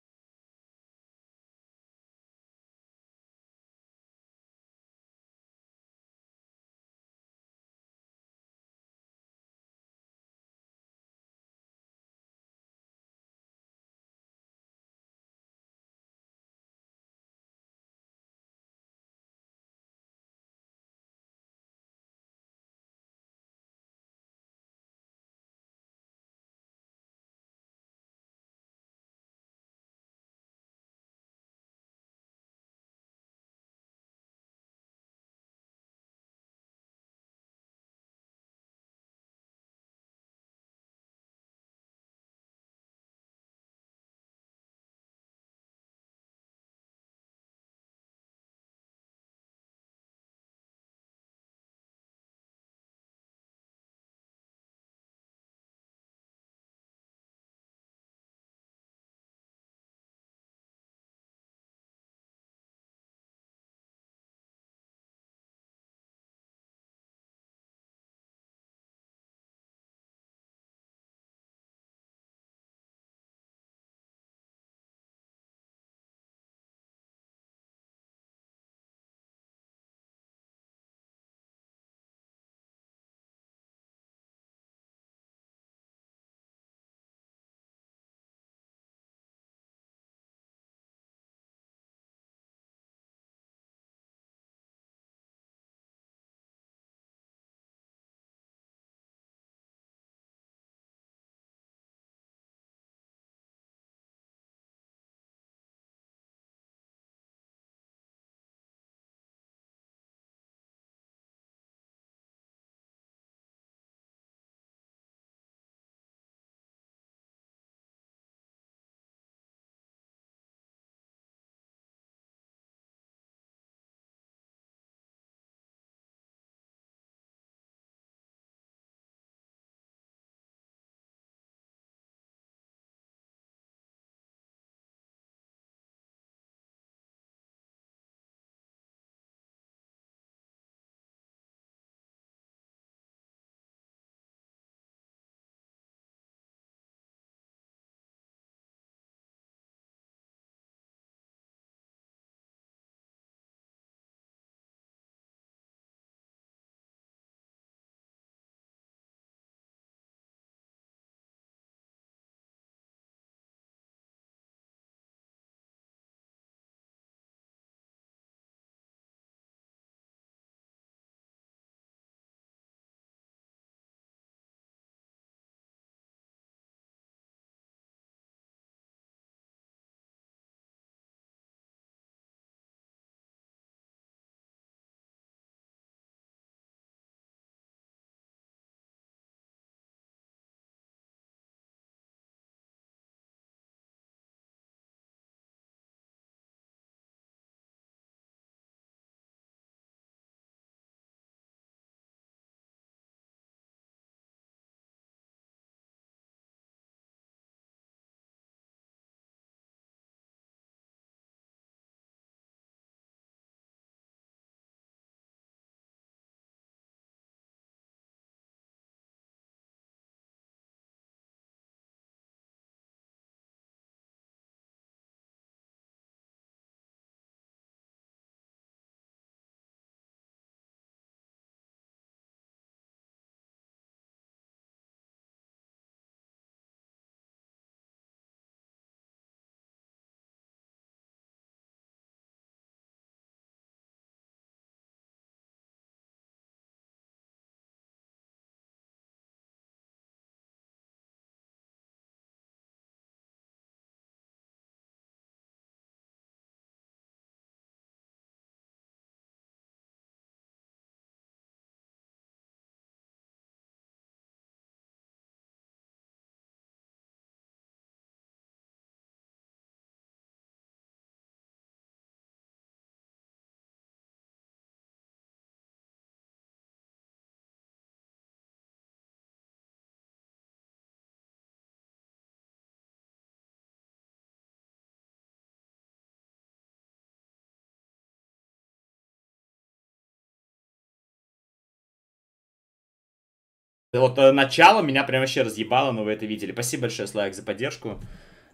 Вот э, начало меня прям вообще разъебало, но вы это видели. Спасибо большое, Славик, за поддержку,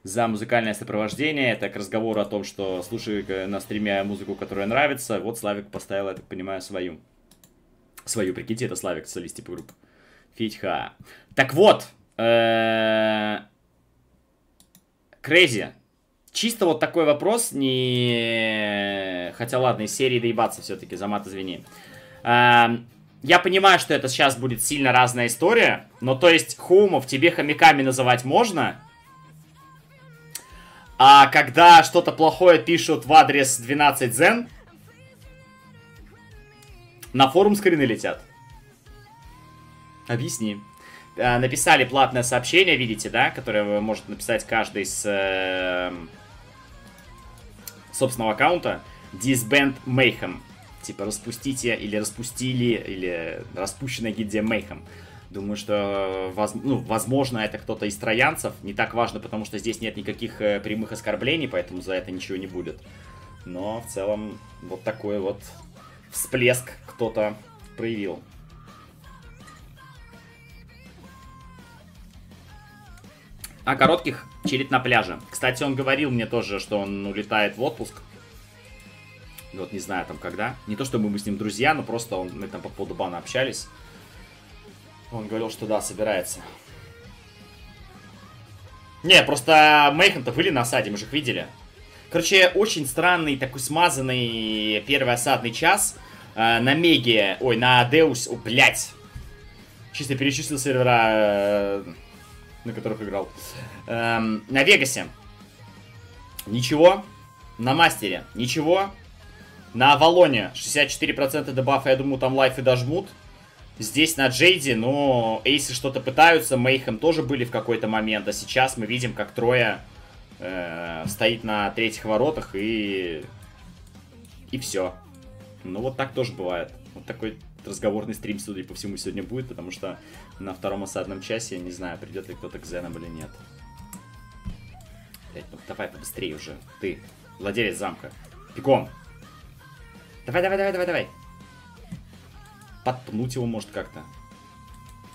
за музыкальное сопровождение. Это к разговору о том, что слушаю э, на стриме музыку, которая нравится. Вот Славик поставил, я так понимаю, свою. Свою, прикиньте, это Славик, солист типа группы. Фитьха. Так вот, Крейзи. Чисто вот такой вопрос, не... Хотя ладно, из серии доебаться все-таки, за мат извини. Я понимаю, что это сейчас будет сильно разная история, но то есть Хоумов тебе хомяками называть можно, а когда что-то плохое пишут в адрес 12 Zen, на форум скрины летят. Объясни. Э, написали платное сообщение, видите, да, которое может написать каждый с э, собственного аккаунта. Disband Mayhem. Типа распустите или распустили, или распущенная гильдия Mayhem. Думаю, что воз, ну, возможно это кто-то из троянцев. Не так важно, потому что здесь нет никаких э, прямых оскорблений, поэтому за это ничего не будет. Но в целом вот такой вот всплеск кто-то проявил. А коротких чилит на пляже. Кстати, он говорил мне тоже, что он улетает в отпуск. Вот не знаю там когда. Не то, чтобы мы с ним друзья, но просто он, мы там по поводу бана общались. Он говорил, что да, собирается. Не, просто Мейхен-то были на осаде, мы же их видели. Короче, очень странный, такой смазанный первый осадный час. Э, на Меге, ой, на Деус, о, блядь. Чисто перечислил сервера... Э, на которых играл. Эм, на Вегасе. Ничего. На Мастере. Ничего. На Авалоне 64% дебафа, я думаю, там лайфы дожмут. Здесь на Джейде, ну, эйсы что-то пытаются, Мейхем тоже были в какой-то момент, а сейчас мы видим, как трое э, стоит на третьих воротах и... И все. Ну, вот так тоже бывает. Вот такой разговорный стрим, судя по всему, сегодня будет, потому что на втором осадном часе я не знаю, придет ли кто-то к Зенам или нет. Блять, ну давай побыстрее уже. Ты, владелец замка. Бегом. Давай, давай, давай, давай, давай. Подпнуть его может как-то.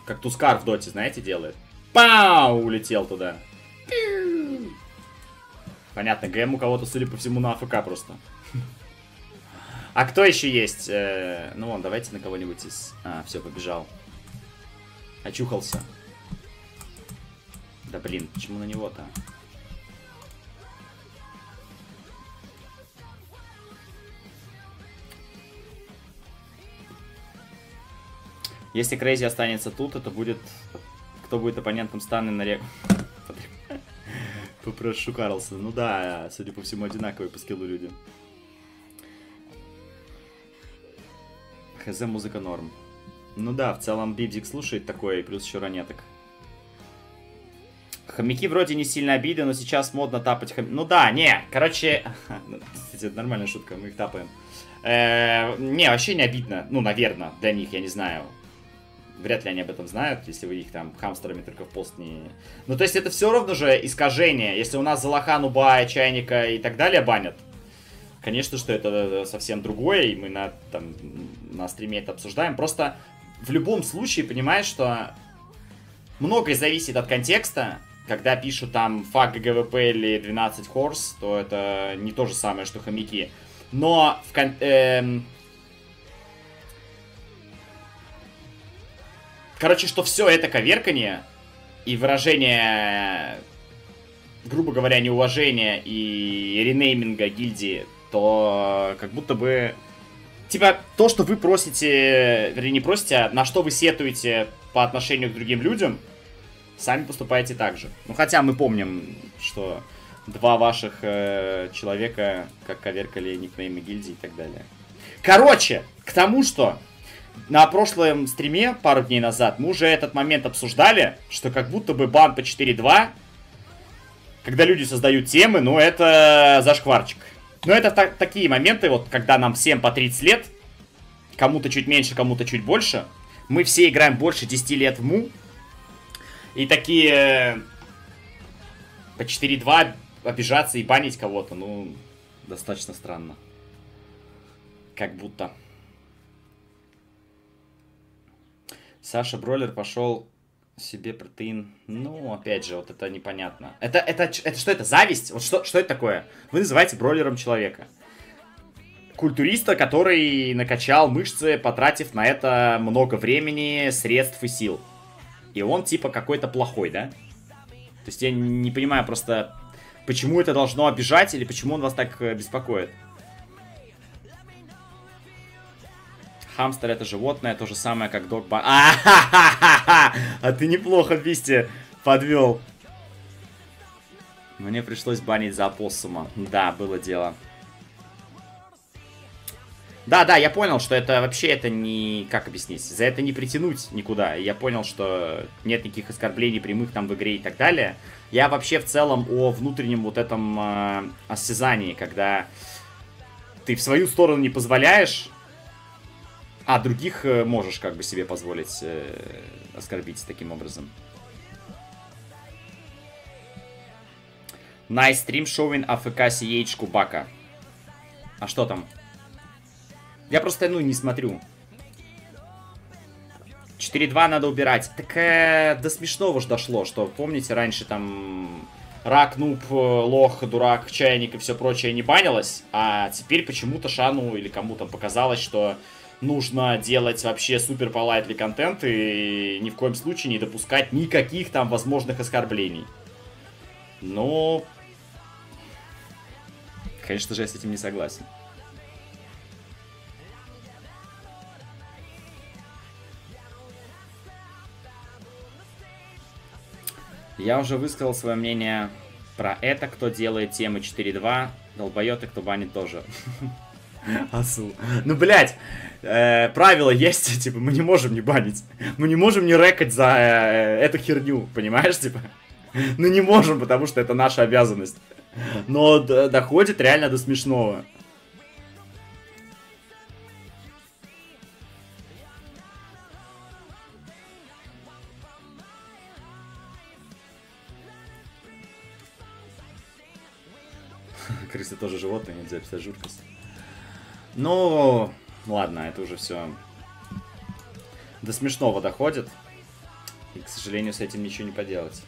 Как Тускар в доте, знаете, делает. Пау! Улетел туда. Понятно, ГМ у кого-то, судя по всему, на АФК просто. А кто еще есть? Э, ну вон, давайте на кого-нибудь из... А, все, побежал. Очухался. Да блин, почему на него-то? Если Крейзи останется тут, это будет... Кто будет оппонентом Станы на рек... *laughs* Попрошу Карлсона. Ну да, судя по всему, одинаковые по скиллу люди. Хз, музыка норм. Ну да, в целом Бибзик слушает такое, плюс еще ранеток. Хомяки вроде не сильно обиды, но сейчас модно тапать хом... Ну да, не, короче... *laughs* Кстати, это нормальная шутка, мы их тапаем. Э, не, вообще не обидно. Ну, наверное, для них, я не знаю. Вряд ли они об этом знают, если вы их там хамстерами только в пост не... Ну, то есть это все равно же искажение. Если у нас Залаха, Нуба, Чайника и так далее банят, конечно, что это совсем другое, и мы на, там, на стриме это обсуждаем. Просто в любом случае, понимаешь, что многое зависит от контекста. Когда пишут там фак ГВП или 12 хорс, то это не то же самое, что хомяки. Но в кон... Эм... Короче, что все это коверкание и выражение, грубо говоря, неуважения и ренейминга гильдии то как будто бы... Типа, то, что вы просите, вернее, не просите, а на что вы сетуете по отношению к другим людям, сами поступаете так же. Ну, хотя мы помним, что два ваших э, человека как коверкали никнеймы гильдии и так далее. Короче, к тому, что на прошлом стриме, пару дней назад, мы уже этот момент обсуждали, что как будто бы бан по 4.2, когда люди создают темы, ну, это зашкварчик. Но это так, такие моменты, вот, когда нам всем по 30 лет, кому-то чуть меньше, кому-то чуть больше, мы все играем больше 10 лет в МУ, и такие э, по 4-2 обижаться и банить кого-то, ну, достаточно странно. Как будто. Саша Бролер пошел себе протеин. Ну, опять же, вот это непонятно. Это, это, это что это? Зависть? Вот что, что это такое? Вы называете бролером человека. Культуриста, который накачал мышцы, потратив на это много времени, средств и сил. И он типа какой-то плохой, да? То есть я не понимаю просто, почему это должно обижать или почему он вас так э, беспокоит. Хамстер это животное, то же самое, как догба. А, а ты неплохо, Висти, подвел. Мне пришлось банить за опоссума. Да, было дело. Да, да, я понял, что это вообще это не... Как объяснить? За это не притянуть никуда. Я понял, что нет никаких оскорблений прямых там в игре и так далее. Я вообще в целом о внутреннем вот этом э, осязании, когда ты в свою сторону не позволяешь, а других э, можешь как бы себе позволить э, оскорбить таким образом. Nice stream showing AFK CH Кубака. А что там? Я просто, ну, не смотрю. 4-2 надо убирать. Так э, до смешного ж дошло, что, помните, раньше там рак, нуб, э, лох, дурак, чайник и все прочее не банилось, а теперь почему-то Шану или кому там показалось, что нужно делать вообще супер полайтли контент и ни в коем случае не допускать никаких там возможных оскорблений. Но... Конечно же, я с этим не согласен. Я уже высказал свое мнение про это, кто делает темы 4.2. Долбоет и кто банит тоже. *laughs* *laughs* Асу. Ну, блядь, э, правило есть, *laughs* типа, мы не можем не банить. Мы не можем не рекать за э, эту херню, понимаешь, типа? *laughs* Ну, не можем, потому что это наша обязанность. Но доходит реально до смешного. Крысы тоже животные, нельзя писать жуткость. Ну, ладно, это уже все до смешного доходит. И, к сожалению, с этим ничего не поделать.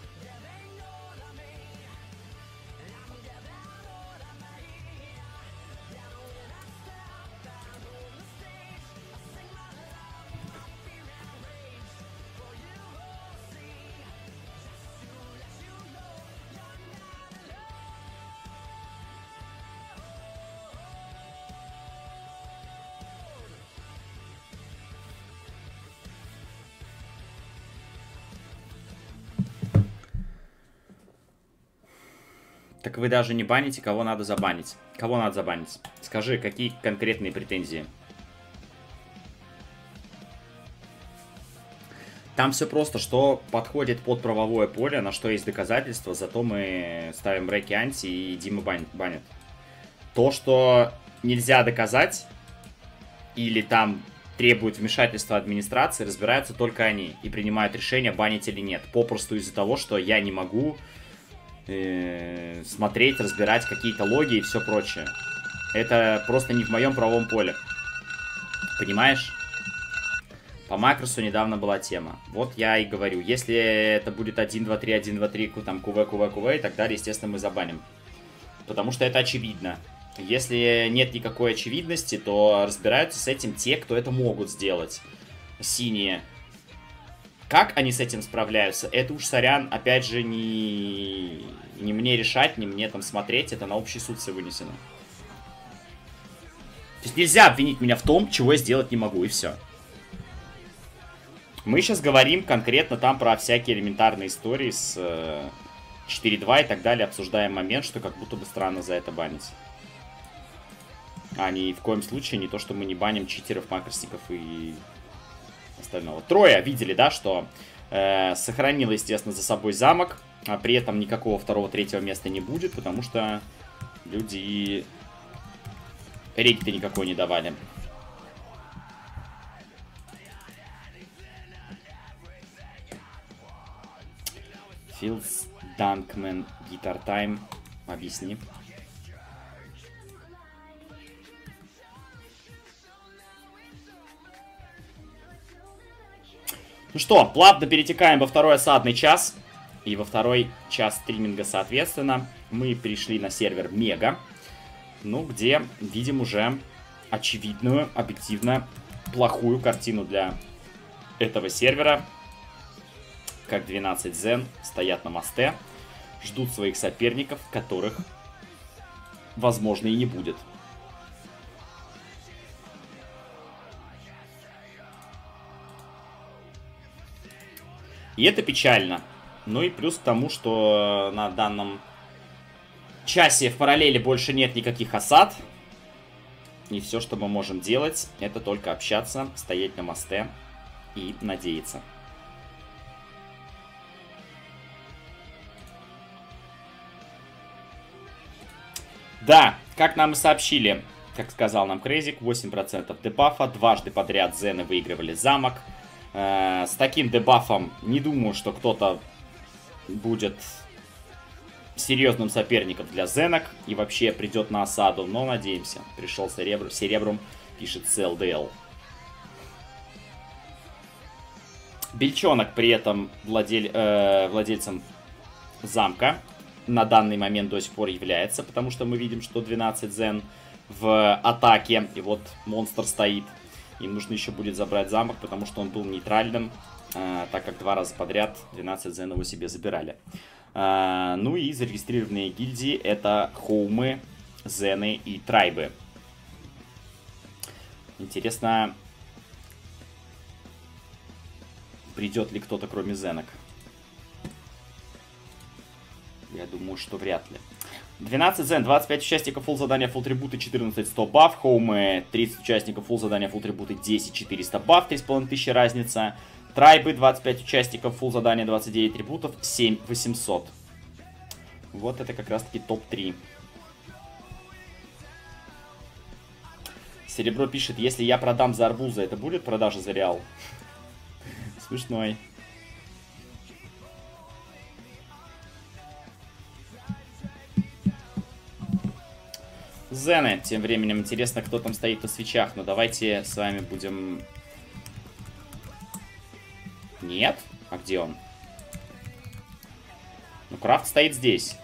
Вы даже не баните, кого надо забанить. Кого надо забанить? Скажи, какие конкретные претензии? Там все просто, что подходит под правовое поле, на что есть доказательства, зато мы ставим реки анти и Дима банит. банит. То, что нельзя доказать, или там требует вмешательства администрации, разбираются только они и принимают решение, банить или нет. Попросту из-за того, что я не могу э, смотреть, разбирать какие-то логи и все прочее. Это просто не в моем правом поле. Понимаешь? По макросу недавно была тема. Вот я и говорю, если это будет 1, 2, 3, 1, 2, 3, там КВ, КВ, КВ и так далее, естественно, мы забаним. Потому что это очевидно. Если нет никакой очевидности, то разбираются с этим те, кто это могут сделать. Синие. Как они с этим справляются, это уж, сорян, опять же, не, не мне решать, не мне там смотреть, это на общий суд все вынесено. То есть нельзя обвинить меня в том, чего я сделать не могу, и все. Мы сейчас говорим конкретно там про всякие элементарные истории с э, 4.2 и так далее, обсуждаем момент, что как будто бы странно за это банить. А ни в коем случае не то, что мы не баним читеров, макросников и остального. Трое видели, да, что э, сохранил, естественно, за собой замок, а при этом никакого второго-третьего места не будет, потому что люди реки-то никакой не давали. Филдс Данкмен Гитар Тайм. Объясни. Ну что, плавно перетекаем во второй осадный час. И во второй час стриминга, соответственно, мы пришли на сервер Мега. Ну, где видим уже очевидную, объективно плохую картину для этого сервера. Как 12 Зен стоят на мосте, ждут своих соперников, которых, возможно, и не будет. И это печально. Ну и плюс к тому, что на данном часе в параллели больше нет никаких осад. И все, что мы можем делать, это только общаться, стоять на мосте и надеяться. Да, как нам и сообщили, как сказал нам Крейзик, 8% дебафа, дважды подряд Зены выигрывали замок. Э, с таким дебафом не думаю, что кто-то будет серьезным соперником для Зенок и вообще придет на осаду, но надеемся. Пришел Серебр, Серебрум, пишет CLDL. Бельчонок при этом владель, э, владельцем замка на данный момент до сих пор является, потому что мы видим, что 12 Зен в атаке, и вот монстр стоит. Им нужно еще будет забрать замок, потому что он был нейтральным, э, так как два раза подряд 12 Зен его себе забирали. Э, ну и зарегистрированные гильдии это Хоумы, Зены и Трайбы. Интересно, придет ли кто-то кроме Зенок. Я думаю, что вряд ли. 12 зен, 25 участников, фул задания, фул трибуты, 14 100 баф, хоумы, 30 участников, фул задания, фул трибуты, 10 400 баф, 3500 разница. Трайбы, 25 участников, фул задания, 29 трибутов, 7 800. Вот это как раз таки топ-3. Серебро пишет, если я продам за арбуза, это будет продажа за реал? *laughs* Смешной. Зены. Тем временем интересно, кто там стоит на свечах. Но давайте с вами будем... Нет? А где он? Ну, Крафт стоит здесь.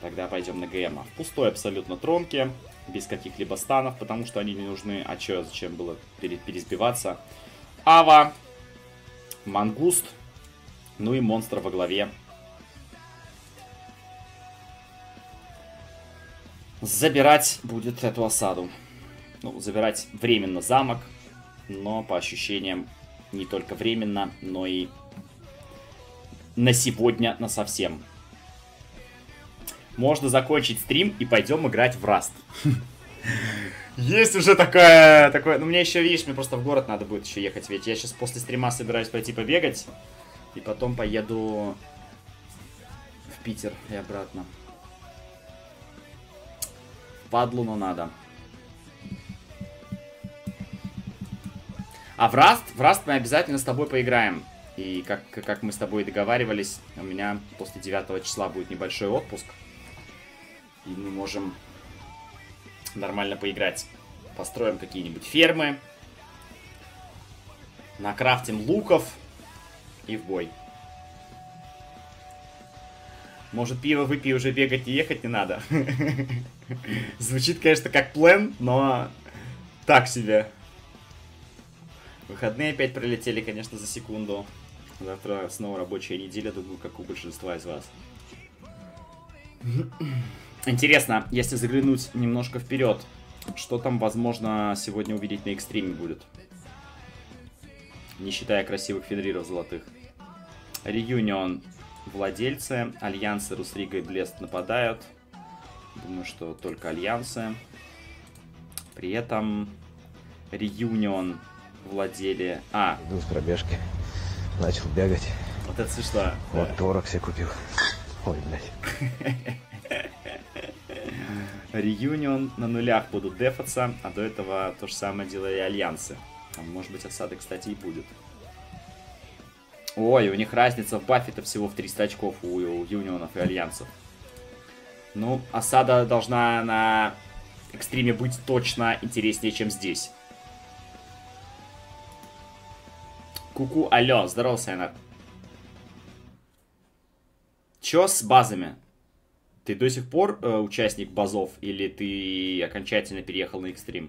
Тогда пойдем на ГМ. В пустой абсолютно тронке. Без каких-либо станов, потому что они не нужны. А чё, зачем было пересбиваться? Ава. Мангуст. Ну и монстр во главе забирать будет эту осаду. Ну, забирать временно замок, но по ощущениям не только временно, но и на сегодня, на совсем. Можно закончить стрим и пойдем играть в Раст. *laughs* Есть уже такое, такое, ну мне еще, видишь, мне просто в город надо будет еще ехать, ведь я сейчас после стрима собираюсь пойти побегать, и потом поеду в Питер и обратно. Падлу, но надо. А в Раст, в Раст мы обязательно с тобой поиграем. И как, как мы с тобой договаривались, у меня после 9 числа будет небольшой отпуск. И мы можем нормально поиграть. Построим какие-нибудь фермы. Накрафтим луков. И в бой. Может, пиво выпей, уже бегать и ехать не надо. *laughs* *laughs* Звучит, конечно, как план, но так себе. Выходные опять пролетели, конечно, за секунду. Завтра снова рабочая неделя, думаю, как у большинства из вас. Интересно, если заглянуть немножко вперед, что там, возможно, сегодня увидеть на экстриме будет? Не считая красивых фенриров золотых. Реюнион владельцы. Альянсы Русрига и Блест нападают. Думаю, что только альянсы. При этом Реюнион владели... А. Иду с пробежки. Начал бегать. Вот это смешно. Вот да. творог себе купил. Ой, блядь. Реюнион на нулях будут дефаться, а до этого то же самое делали альянсы. А может быть осады, кстати, и будет. Ой, у них разница в бафе-то всего в 300 очков у, у юнионов и альянсов. Ну, осада должна на экстриме быть точно интереснее, чем здесь. Куку, алло, здорово, Сайнат. Чё с базами? Ты до сих пор э, участник базов или ты окончательно переехал на экстрим?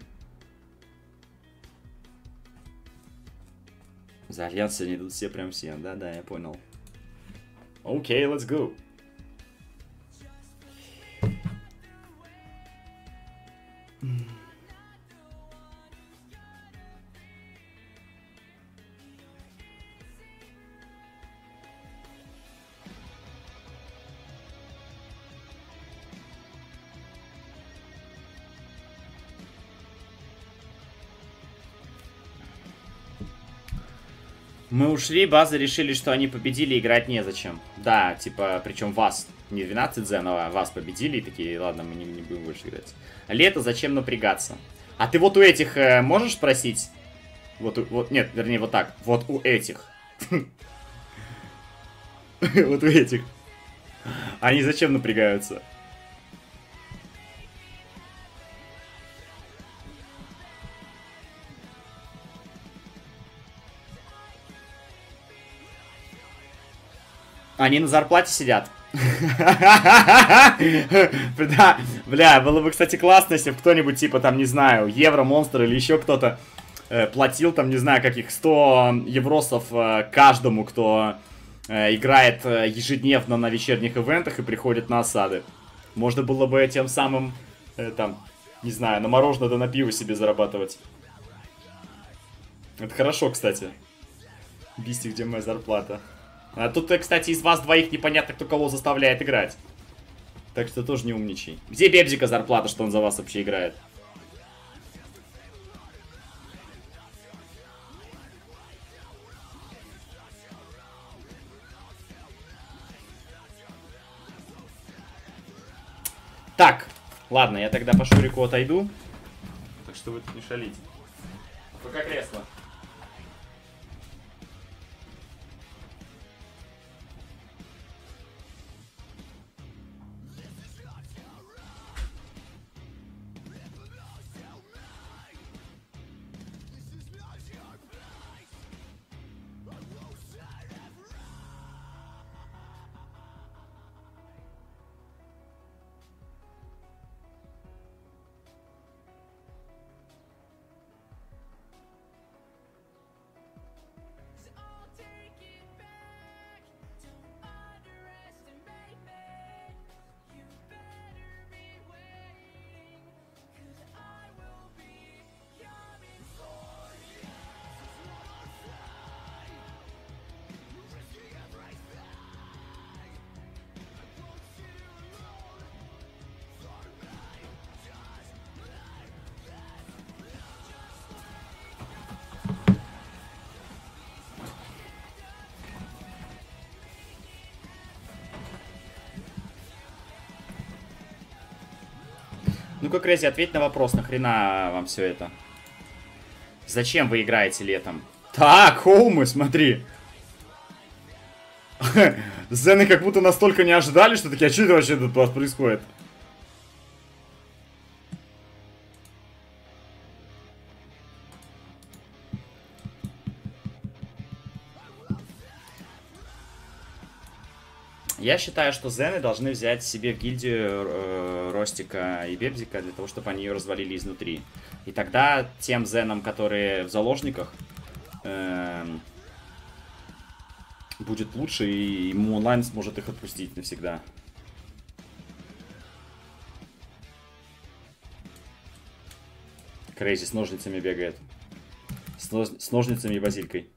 За альянс сегодня идут все прям все. Да-да, я понял. Окей, okay, let's go. Мы ушли, базы решили, что они победили, играть незачем. Да, типа, причем вас, не 12 зенова, а вас победили, и такие, ладно, мы не, не будем больше играть. Лето, зачем напрягаться? А ты вот у этих э, можешь спросить? Вот, вот, нет, вернее, вот так. Вот у этих. *laughs* Вот у этих. Они зачем напрягаются? Они на зарплате сидят. Да, бля, было бы, кстати, классно, если бы кто-нибудь, типа, там, не знаю, Евро, Монстр или еще кто-то э, платил, там, не знаю, каких 100 евросов э, каждому, кто э, играет ежедневно на вечерних ивентах и приходит на осады. Можно было бы тем самым, там, не знаю, на мороженое да на пиво себе зарабатывать. Это хорошо, кстати. Бисти, где моя зарплата? А тут, кстати, из вас двоих непонятно, кто кого заставляет играть. Так что тоже не умничай. Где Бебзика зарплата, что он за вас вообще играет? Так, ладно, я тогда по Шурику отойду. Так что вы тут не шалите. Пока кресло. Ну-ка, Крейзи, ответь на вопрос, нахрена вам все это? Зачем вы играете летом? Так, Хоумы, смотри. *laughs* Зены как будто настолько не ожидали, что такие, а что это вообще тут вас происходит? Я считаю, что Зены должны взять себе в гильдию э, Ростика и Бебзика для того, чтобы они ее развалили изнутри. И тогда тем Зенам, которые в заложниках, э, будет лучше, и ему онлайн сможет их отпустить навсегда. Крейзи с ножницами бегает. С, нож с ножницами и базилькой.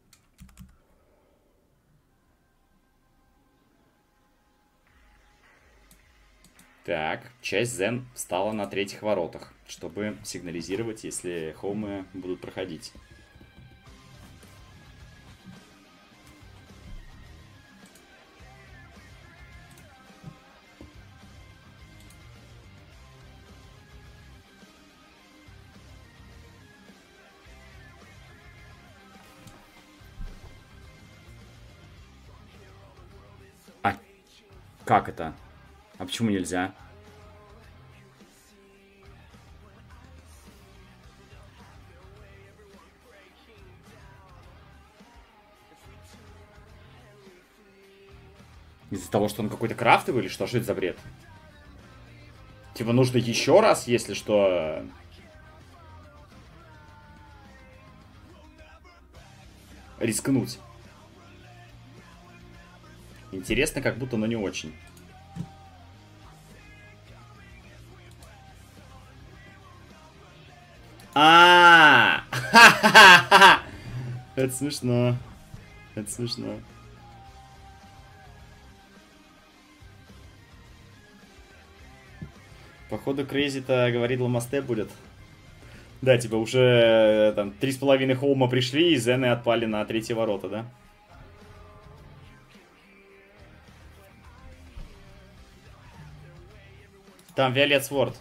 Так, часть Зен встала на третьих воротах, чтобы сигнализировать, если хоумы будут проходить. А, как это? почему нельзя? Из-за того, что он какой-то крафтовый или что? Что это за бред? Типа нужно еще раз, если что... Рискнуть. Интересно, как будто, но не очень. Это смешно. Это смешно. Походу, Крейзи-то говорит, Ламасте будет. Да, типа уже э, там три с половиной хоума пришли, и Зены отпали на третьи ворота, да? Там Виолет Сворд.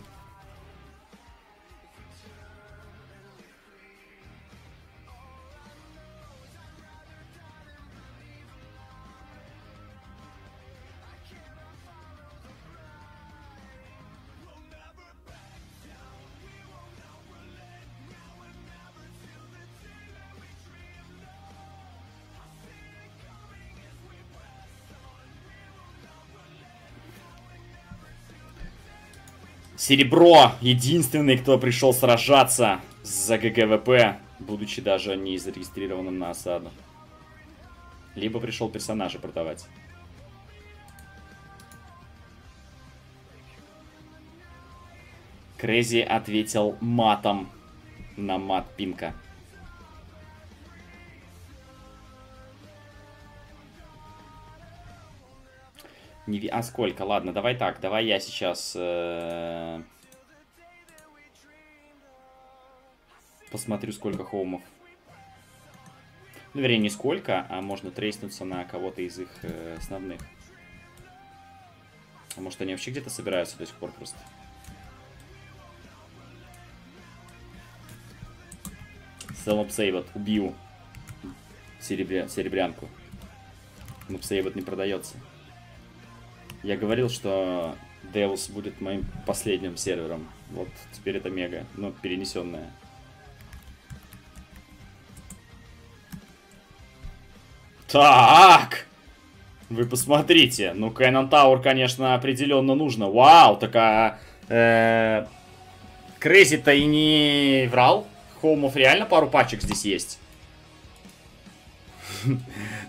Серебро единственный, кто пришел сражаться за GGWP, будучи даже не зарегистрированным на осаду. Либо пришел персонажа продавать. Crazy ответил матом на мат Пинка. Не... А сколько? Ладно, давай так. Давай я сейчас... Э... Посмотрю, сколько хоумов. Ну, вернее, не сколько, а можно трейснуться на кого-то из их э, основных. А может, они вообще где-то собираются до сих пор просто? Селмопсейвот. Убью. Серебря... Серебрянку. Мопсейвот не продается. Я говорил, что Deus будет моим последним сервером. Вот теперь это мега, но перенесенная. Так! Вы посмотрите. Ну, Кэнон Тауэр, конечно, определенно нужно. Вау, такая... Э, Крейзи-то и не врал. Хоумов реально пару пачек здесь есть. *laughs*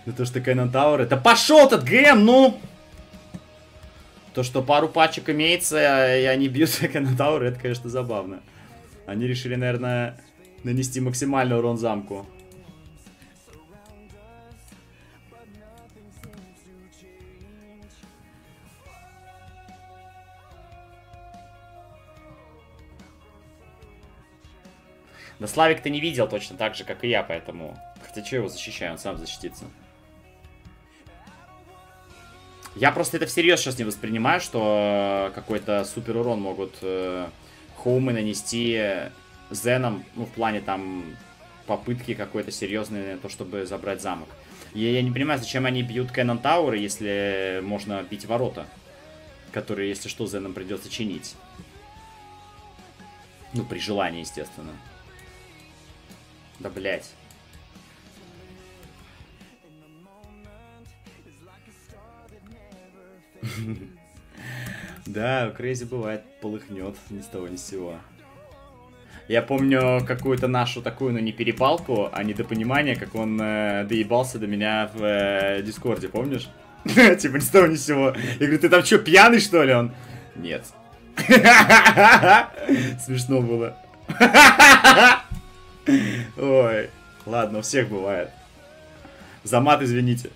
Ну то, что Кэнон Тауэр... Это пошел этот ГМ, ну! То, что пару пачек имеется, и они бьют *laughs* Канатауры, это, конечно, забавно. Они решили, наверное, нанести максимальный урон замку. Да Славик ты не видел точно так же, как и я, поэтому... Хотя что его защищаю, он сам защитится. Я просто это всерьез сейчас не воспринимаю, что э, какой-то супер урон могут э, хоумы нанести Зеном, ну, в плане там попытки какой-то серьезной то, чтобы забрать замок. Я, я не понимаю, зачем они бьют Кэнон Тауэр, если можно бить ворота, которые, если что, Зеном придется чинить. Ну, при желании, естественно. Да, блять. Да, Крейзи бывает, полыхнет ни с того ни с сего. Я помню какую-то нашу такую, ну не перепалку, а недопонимание, как он э, доебался до меня в э, Дискорде, помнишь? *laughs* Типа ни с того ни с сего. Я говорю, ты там что, пьяный что ли? Он, нет. *laughs* Смешно было. *laughs* Ой, ладно, у всех бывает. За мат извините.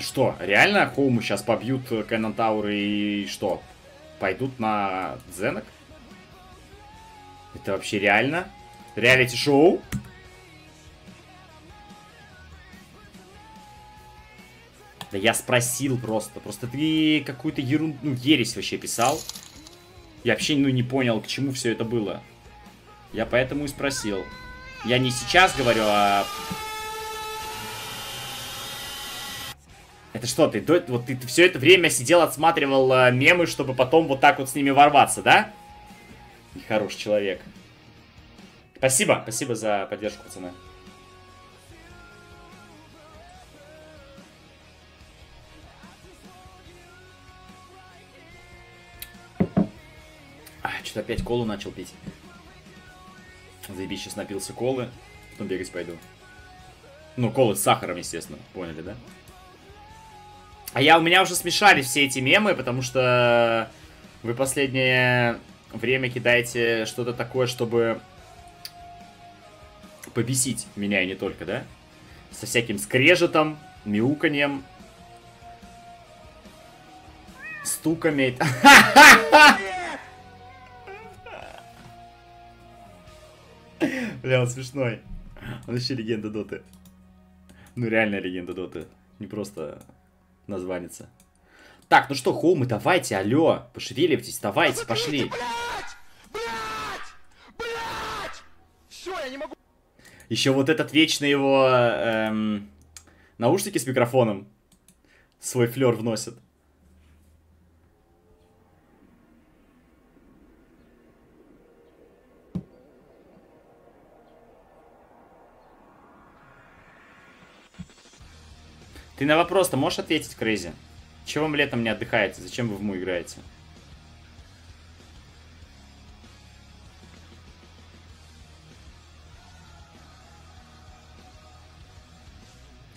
Что, реально Хоуму сейчас побьют Кэнон Тауэр и что? Пойдут на Зенок? Это вообще реально? Реалити-шоу? Да я спросил просто. Просто ты какую-то ерунду, ну, ересь вообще писал. Я вообще, ну, не понял, к чему все это было. Я поэтому и спросил. Я не сейчас говорю, а Это что, ты, вот ты, все это время сидел, отсматривал э, мемы, чтобы потом вот так вот с ними ворваться, да? Нехороший человек. Спасибо, спасибо за поддержку, пацаны. А, что-то опять колу начал пить. Заебись, сейчас напился колы, потом бегать пойду. Ну, колы с сахаром, естественно, поняли, да? А я, у меня уже смешались все эти мемы, потому что вы последнее время кидаете что-то такое, чтобы побесить меня и не только, да? Со всяким скрежетом, мяуканьем, стуками. Бля, он смешной. Он еще легенда Доты. Ну, реальная легенда Доты. Не просто названится. Так, ну что, хоумы, давайте, алло. Пошевеливайтесь, давайте, пошли. Еще вот этот вечный его эм, наушники с микрофоном свой флер вносят. Ты на вопрос-то можешь ответить, Крейзи? Чего вы летом не отдыхаете? Зачем вы в му играете?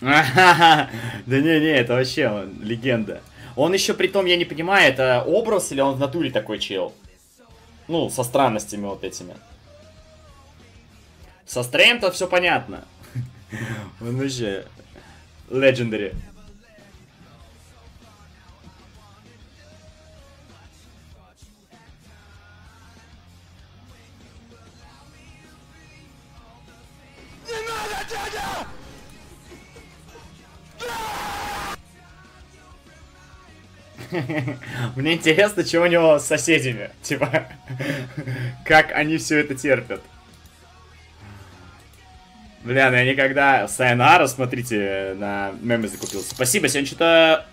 *laughs* Да не-не, это вообще легенда. Он еще, при том, я не понимаю, это образ или он в натуре такой чел? Ну, со странностями вот этими. Со стреем-то все понятно. *laughs* Он вообще Legendary. *laughs* Мне интересно, что у него с соседями. Типа, *laughs* как они все это терпят. Бля, ну я никогда... Сайонара, смотрите, на мемы закупился. Спасибо, сегодня что-то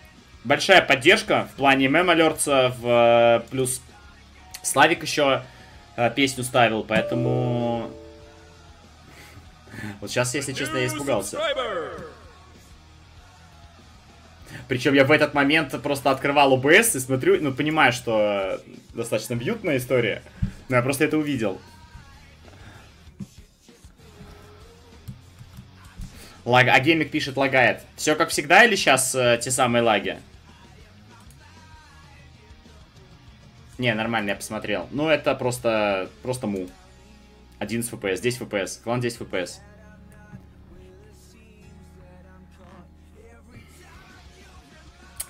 большая поддержка в плане мем-алертсов. Э, плюс Славик еще э, песню ставил, поэтому... Вот сейчас, если честно, я испугался. Причем я в этот момент просто открывал ОБС и смотрю, ну, понимаю, что достаточно бьютная история. Но я просто это увидел. Лаг... А геймик пишет, лагает. Все как всегда или сейчас э, те самые лаги? Не, нормально, я посмотрел. Ну, это просто, просто му. 11 FPS, 10 FPS. Клан 10 FPS.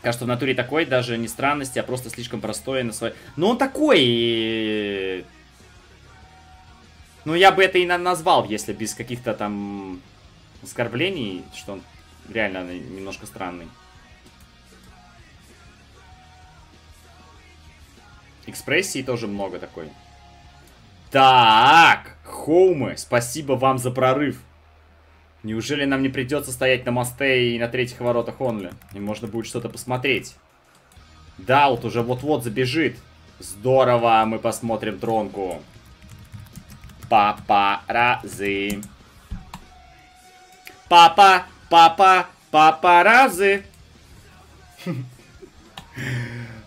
Кажется, в натуре такой, даже не странности, а просто слишком простой на свой... Ну, он такой... Ну, я бы это и назвал, если без каких-то там оскорблений, что он реально немножко странный. Экспрессии тоже много такой. Так, хоумы, спасибо вам за прорыв. Неужели нам не придется стоять на мосте и на третьих воротах Онли? И можно будет что-то посмотреть. Да, вот уже вот-вот забежит. Здорово, мы посмотрим тронку. Папа-разы. Папа, папа, папаразы.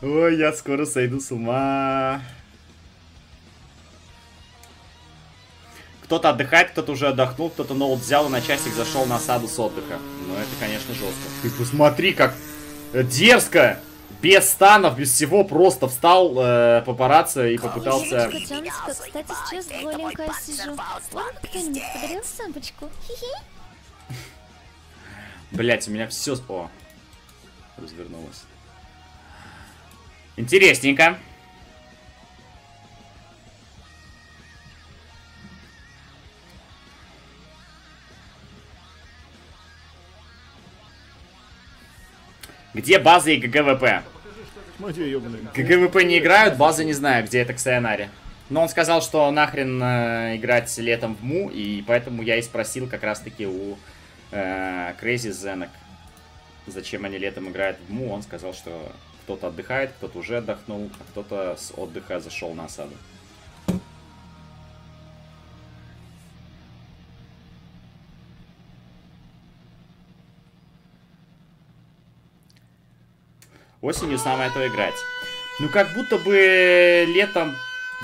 Ой, я скоро сойду с ума. Кто-то отдыхает, кто-то уже отдохнул, кто-то ноут взял и на часик зашел на саду с отдыха. Ну, это, конечно, жестко. Ты посмотри, как дерзко! Без станов, без всего, просто встал э, папарацци и попытался... Кстати, сейчас голенькая сижу. Ладно, кто-нибудь подарил сампочку? Хи-хи. Блять, у меня все... О, развернулось. Интересненько. Где базы и GGWP? GGWP не играют, базы не знаю, где это к Сайонаре. Но он сказал, что нахрен э, играть летом в Му, и поэтому я и спросил как раз-таки у Э, Крейзи Зенок, зачем они летом играют в МУ, он сказал, что кто-то отдыхает, кто-то уже отдохнул, а кто-то с отдыха зашел на осаду. Осенью самое то играть. Ну, как будто бы летом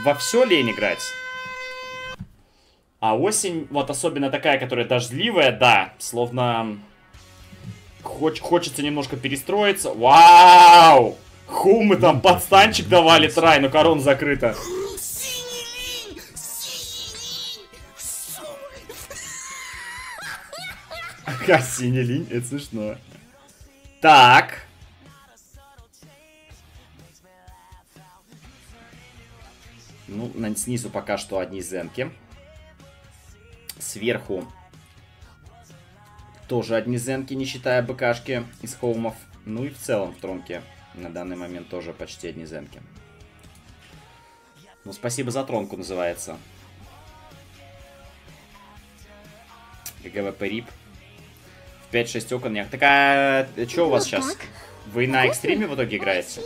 во все лень играть. А осень, вот особенно такая, которая дождливая, да, словно хоч хочется немножко перестроиться. Вау! Хумы там подстанчик давали трай, но корон закрыта. Ага, синий линь, это смешно. Так. Ну, снизу пока что одни зенки. Сверху тоже одни зенки, не считая БКшки из хоумов. Ну и в целом в тронке на данный момент тоже почти одни зенки. Ну, спасибо за тронку называется. GGWP RIP. В 5-6 окон. Так а что у вас сейчас? Вы на экстриме в итоге играете?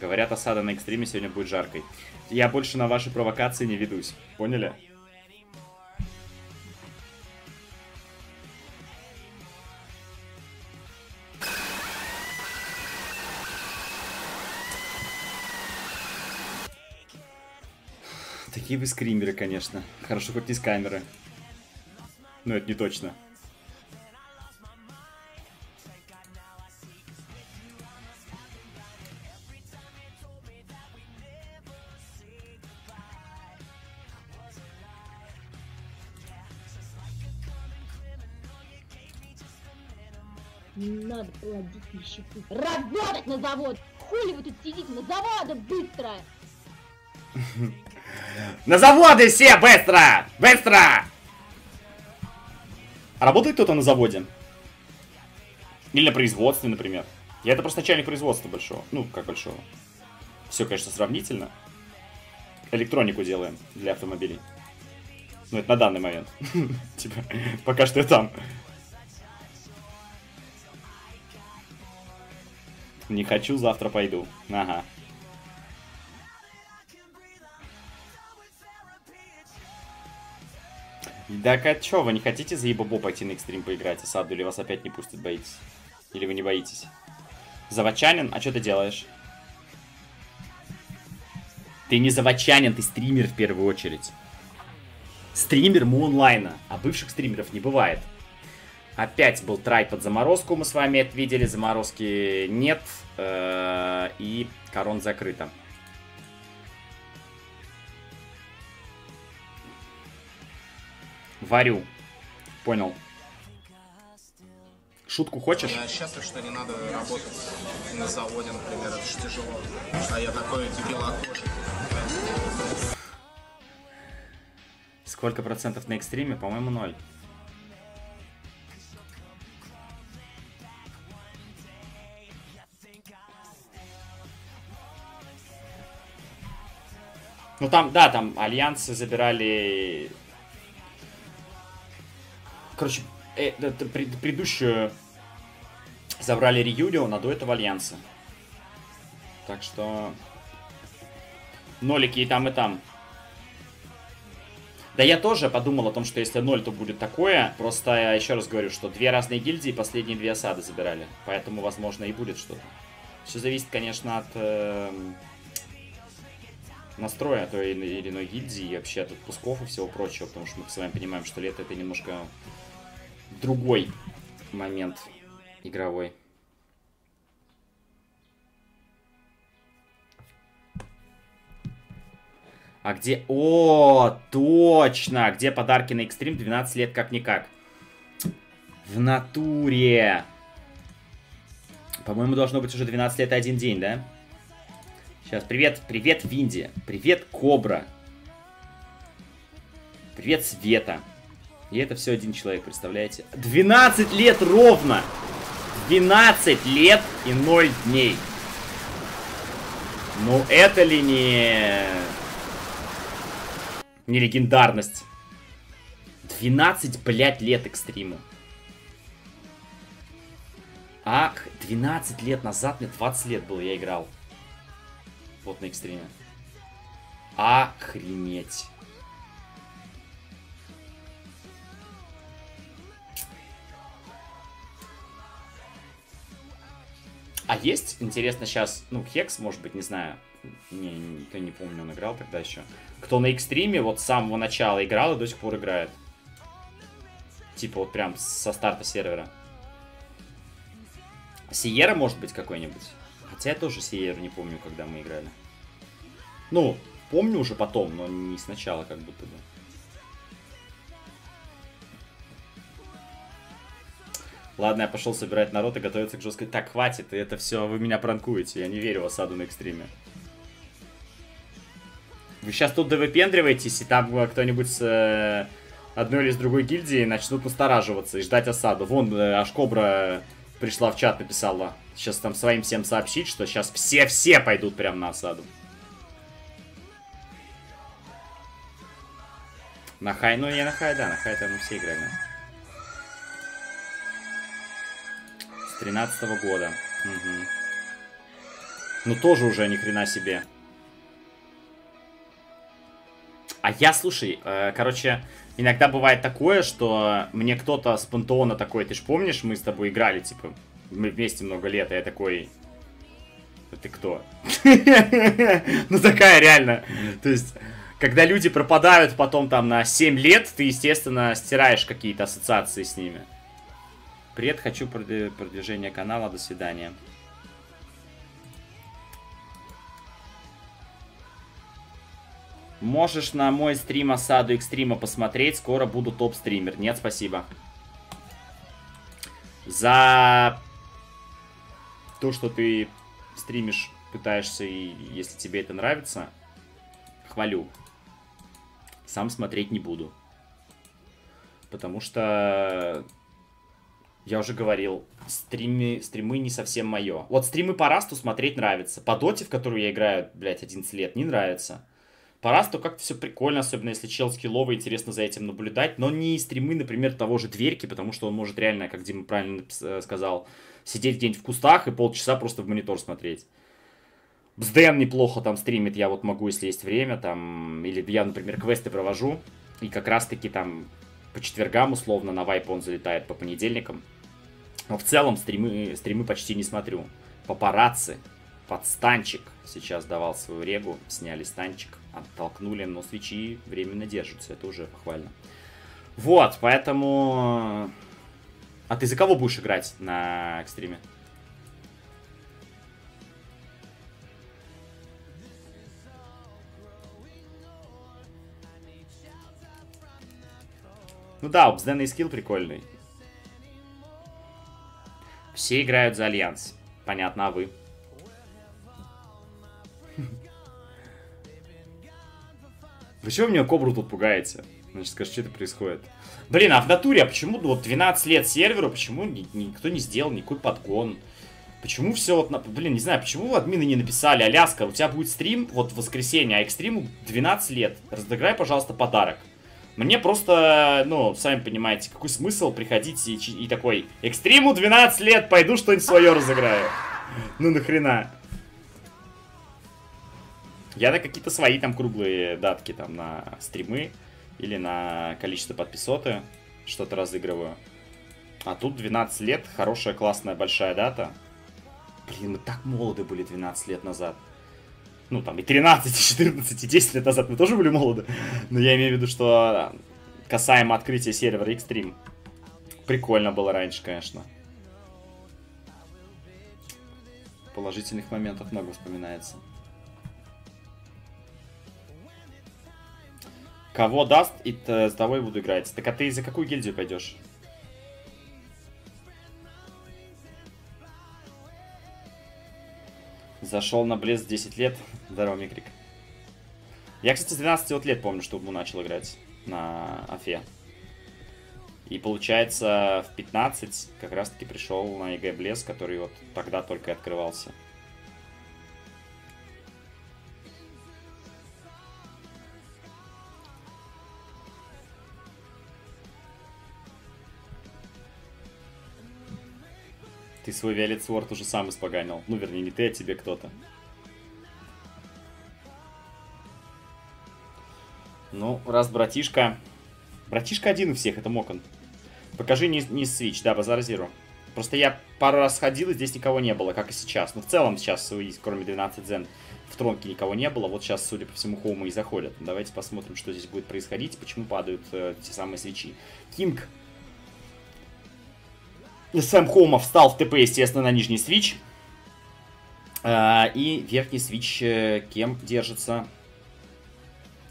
Говорят, осада на экстриме сегодня будет жаркой. Я больше на ваши провокации не ведусь. Поняли? Такие вы скримеры, конечно. Хорошо, хоть с камеры. Но это не точно. Нищету. Работать на завод! Хули вы тут сидите? На заводы быстро! На заводы все, быстро! Быстро! А работает кто-то на заводе? Или на производстве, например. Я это просто начальник производства большого. Ну, как большого. Все, конечно, сравнительно. Электронику делаем для автомобилей. Ну, это на данный момент. *laughs* Типа, пока что я там. Не хочу, завтра пойду. Ага. Так а чё, вы не хотите за Ебобо пойти на экстрим поиграть, Асаду, или вас опять не пустят, боитесь? Или вы не боитесь? Заводчанин? А что ты делаешь? Ты не заводчанин, ты стример в первую очередь. Стример Мунлайна, а бывших стримеров не бывает. Опять был трай под заморозку, мы с вами это видели, заморозки нет, э, и корон закрыта. Варю. Понял. Шутку хочешь? Я счастлив, что не надо работать на заводе, например, это же тяжело. А я такой белокожий. Сколько процентов на экстриме? По-моему, ноль. Ну там, да, там альянсы забирали... Короче, э, это, пред, предыдущую забрали Реюлион, а до этого альянсы. Так что... Нолики и там, и там. Да я тоже подумал о том, что если ноль, то будет такое. Просто я еще раз говорю, что две разные гильдии, последние две осады забирали. Поэтому, возможно, и будет что-то. Все зависит, конечно, от... Э настроя той или иной гильдии и вообще от отпусков и всего прочего, потому что мы с вами понимаем, что лето это немножко другой момент игровой. А где... О, точно! Где подарки на экстрим? 12 лет как-никак. В натуре. По-моему, должно быть уже 12 лет и один день, да? Сейчас, привет, привет, Винди. Привет, Кобра. Привет, Света. И это все один человек, представляете? 12 лет ровно! 12 лет и 0 дней. Ну, это ли не... Не легендарность? 12, блядь, лет экстриму. Ах, 12 лет назад, мне 20 лет было, я играл. Вот на экстриме. Охренеть. А есть, интересно, сейчас, ну, Хекс, может быть, не знаю. Не, я не помню, он играл тогда еще. Кто на экстриме вот с самого начала играл и до сих пор играет. Типа вот прям со старта сервера. Сиера может быть какой-нибудь. Хотя я тоже Сиеру не помню, когда мы играли. Ну, помню уже потом, но не сначала как будто бы. Ладно, я пошел собирать народ и готовиться к жесткой... Так, хватит, это все, вы меня пранкуете, я не верю в осаду на экстриме. Вы сейчас тут довыпендриваетесь, и там э, кто-нибудь с э, одной или с другой гильдии начнут настораживаться и ждать осаду. Вон, э, аж Кобра пришла в чат, написала. Сейчас там своим всем сообщить, что сейчас все-все пойдут прям на осаду. На хай, ну я на хай, да, на хай там мы все играли. С 13 -го года. Угу. Ну тоже уже ни хрена себе. А я, слушай, э, короче, иногда бывает такое, что мне кто-то с пантеона такой, ты ж помнишь, мы с тобой играли, типа, мы вместе много лет, и я такой, ты кто? *laughs* Ну такая реально. То есть, когда люди пропадают потом там на 7 лет, ты, естественно, стираешь какие-то ассоциации с ними. Привет, хочу продвижение канала, до свидания. Можешь на мой стрим осаду экстрима посмотреть, скоро буду топ-стример. Нет, спасибо. За то, что ты стримишь, пытаешься, и если тебе это нравится, хвалю. Сам смотреть не буду. Потому что, я уже говорил, стримы, стримы не совсем мое. Вот стримы по Расту смотреть нравится. По Доте, в которую я играю, блядь, 11 лет, не нравится. По Расту как-то все прикольно, особенно если чел скилловый, интересно за этим наблюдать. Но не стримы, например, того же Дверки, потому что он может реально, как Дима правильно э, сказал, сидеть где-нибудь в кустах и полчаса просто в монитор смотреть. Бзден неплохо там стримит, я вот могу, если есть время, там, или я, например, квесты провожу, и как раз-таки там по четвергам, условно, на вайп он залетает по понедельникам. Но в целом стримы, стримы почти не смотрю. Папарацци, подстанчик сейчас давал свою регу, сняли станчик оттолкнули, но свечи временно держатся. Это уже похвально. Вот, поэтому... А ты за кого будешь играть на экстриме? Ну да, обсденный скилл прикольный. Все играют за Альянс. Понятно, а вы? Вы чего меня кобру тут пугаете? Значит, скажи, что это происходит. Блин, а в натуре, а почему вот 12 лет серверу, почему ни, никто не сделал никакой подгон? Почему все вот, на, блин, не знаю, почему админы не написали, Аляска, у тебя будет стрим вот в воскресенье, а экстриму 12 лет. Разыграй, пожалуйста, подарок. Мне просто, ну, сами понимаете, какой смысл приходить и, и такой, экстриму 12 лет, пойду что-нибудь свое разыграю. Ну нахрена. Я на какие-то свои там круглые датки, там, на стримы или на количество подписоты что-то разыгрываю. А тут 12 лет, хорошая, классная, большая дата. Блин, мы так молоды были 12 лет назад. Ну, там и 13, и 14, и 10 лет назад мы тоже были молоды. Но я имею в виду, что касаемо открытия сервера Xtreme. Прикольно было раньше, конечно. Положительных моментов много вспоминается. Кого даст, и с того и буду играть. Так а ты за какую гильдию пойдешь? Зашел на Блеск 10 лет. *laughs* Здорово, Микрик. Я, кстати, с 12 вот лет помню, что Бу начал играть на Афе. И получается, в 15 как раз-таки пришел на ЕГЭ Блеск, который вот тогда только и открывался. Ты свой Виолет Сворд уже сам испоганил. Ну, вернее, не ты, а тебе кто-то. Ну, раз братишка... Братишка один у всех, это Мокон. Покажи не, не свич, да, базар зero. Просто я пару раз ходил, и здесь никого не было, как и сейчас. Ну, в целом сейчас, кроме 12 дзен, в тронке никого не было. Вот сейчас, судя по всему, хоумы и заходят. Давайте посмотрим, что здесь будет происходить, почему падают э, те самые свечи. Кинг Сэм Хоума встал в ТП, естественно, на нижний свич. Э, и верхний свич э, кем держится?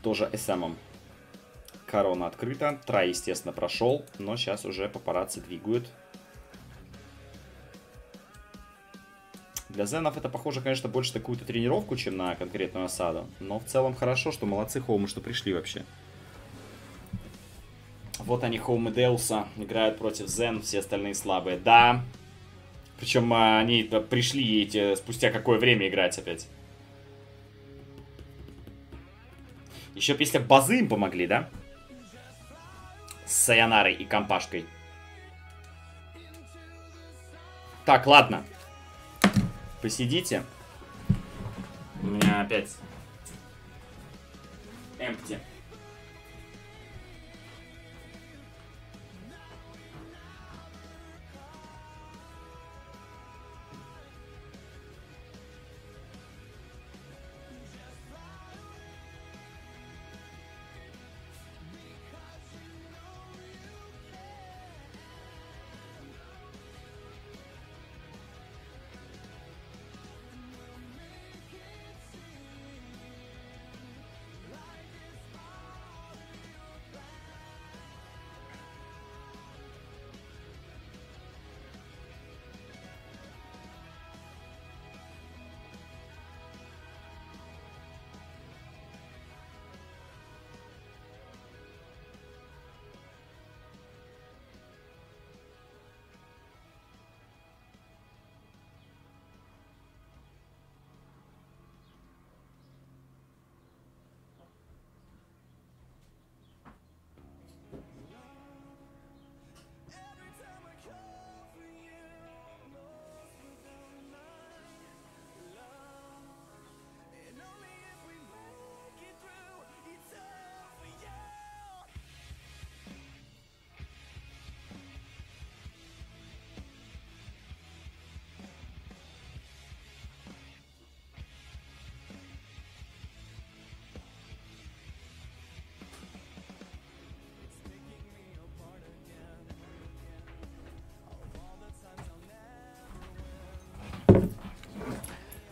Тоже СМом. Корона открыта. Трай, естественно, прошел. Но сейчас уже папарацци двигают. Для зенов это похоже, конечно, больше на какую-то тренировку, чем на конкретную осаду. Но в целом хорошо, что молодцы Хоумы, что пришли вообще. Вот они, Хоумы Деуса, играют против Зен, все остальные слабые. Да, причем а, они пришли эти, спустя какое время играть опять. Еще бы если базы им помогли, да? С Сайонарой и компашкой. Так, ладно. Посидите. У меня опять... Empty.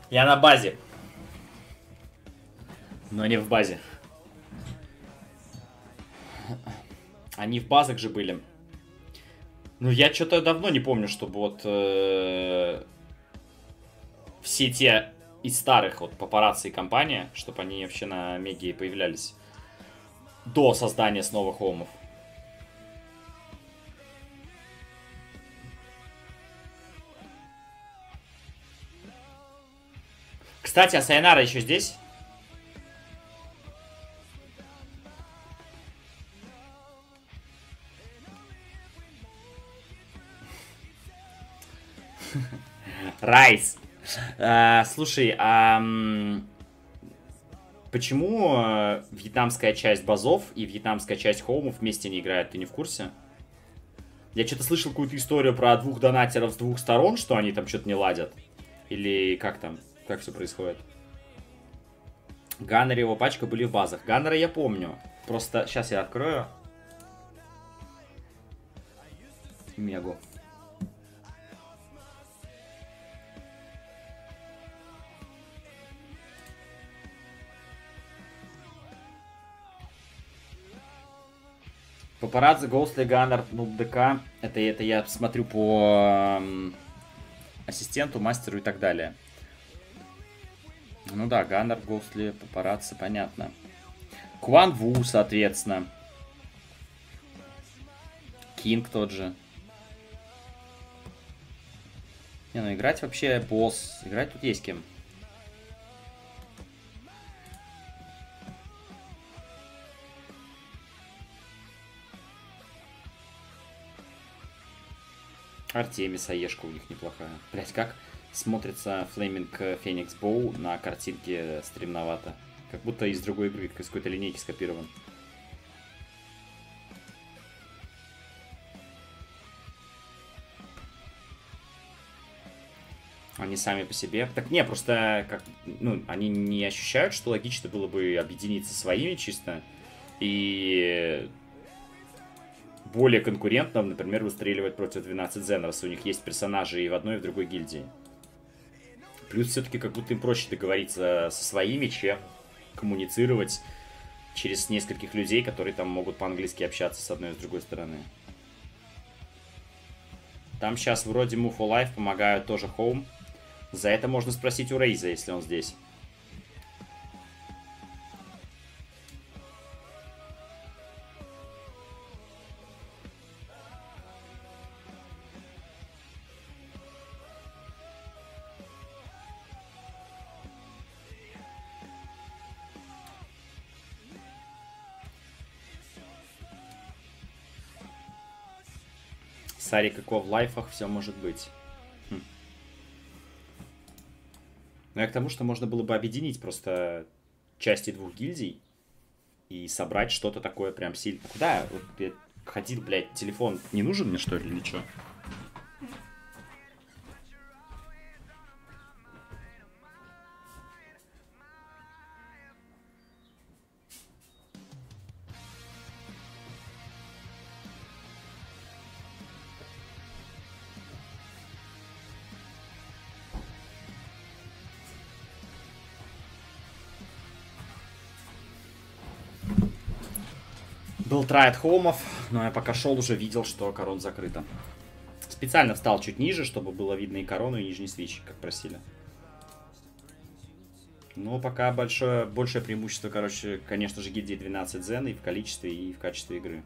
Я на базе. Но не в базе. Они в базах же были. Ну, я что-то давно не помню, чтобы вот э, все те из старых вот папарацци и компания, чтобы они вообще на Меге появлялись до создания снова хоумов. Кстати, а Сайонара еще здесь? *laughs* Райс. А, слушай, а почему э, вьетнамская часть базов и вьетнамская часть хоумов вместе не играют? Ты не в курсе? Я что-то слышал какую-то историю про двух донатеров с двух сторон, что они там что-то не ладят. Или как там? Как все происходит? Ганнер и его пачка были в базах. Ганнера я помню. Просто сейчас я открою. Мегу. Папарадзе, Гоусли, Ганнер, Нуб ДК. Это, это я смотрю по ассистенту, мастеру и так далее. Ну да, Ганнер, Госли, Папарацци, понятно. Кван Ву, соответственно. Кинг тот же. Не, ну играть вообще босс. Играть тут есть кем. Артемис, Аешка у них неплохая. Блять, как? смотрится Флейминг Феникс Боу на картинке стремновато. Как будто из другой игры, как из какой-то линейки скопирован. Они сами по себе. Так не, просто как, ну, они не ощущают, что логично было бы объединиться своими чисто и более конкурентно, например, выстреливать против 12 зенов, если у них есть персонажи и в одной, и в другой гильдии. Плюс все-таки как будто им проще договориться со своими, чем коммуницировать через нескольких людей, которые там могут по-английски общаться с одной и с другой стороны. Там сейчас вроде Move for Life помогают тоже Home. За это можно спросить у Рейза, если он здесь. Сари, какого в лайфах все может быть. Хм. Ну, я к тому, что можно было бы объединить просто части двух гильдий и собрать что-то такое прям сильно. Куда? Вот я ходил, блядь, телефон не нужен мне, что ли, или что? Был трайд хоумов, но я пока шел, уже видел, что корон закрыта. Специально встал чуть ниже, чтобы было видно и корону, и нижний свич, как просили. Но пока большое, большее преимущество, короче, конечно же, гильдии 12 зен и в количестве, и в качестве игры.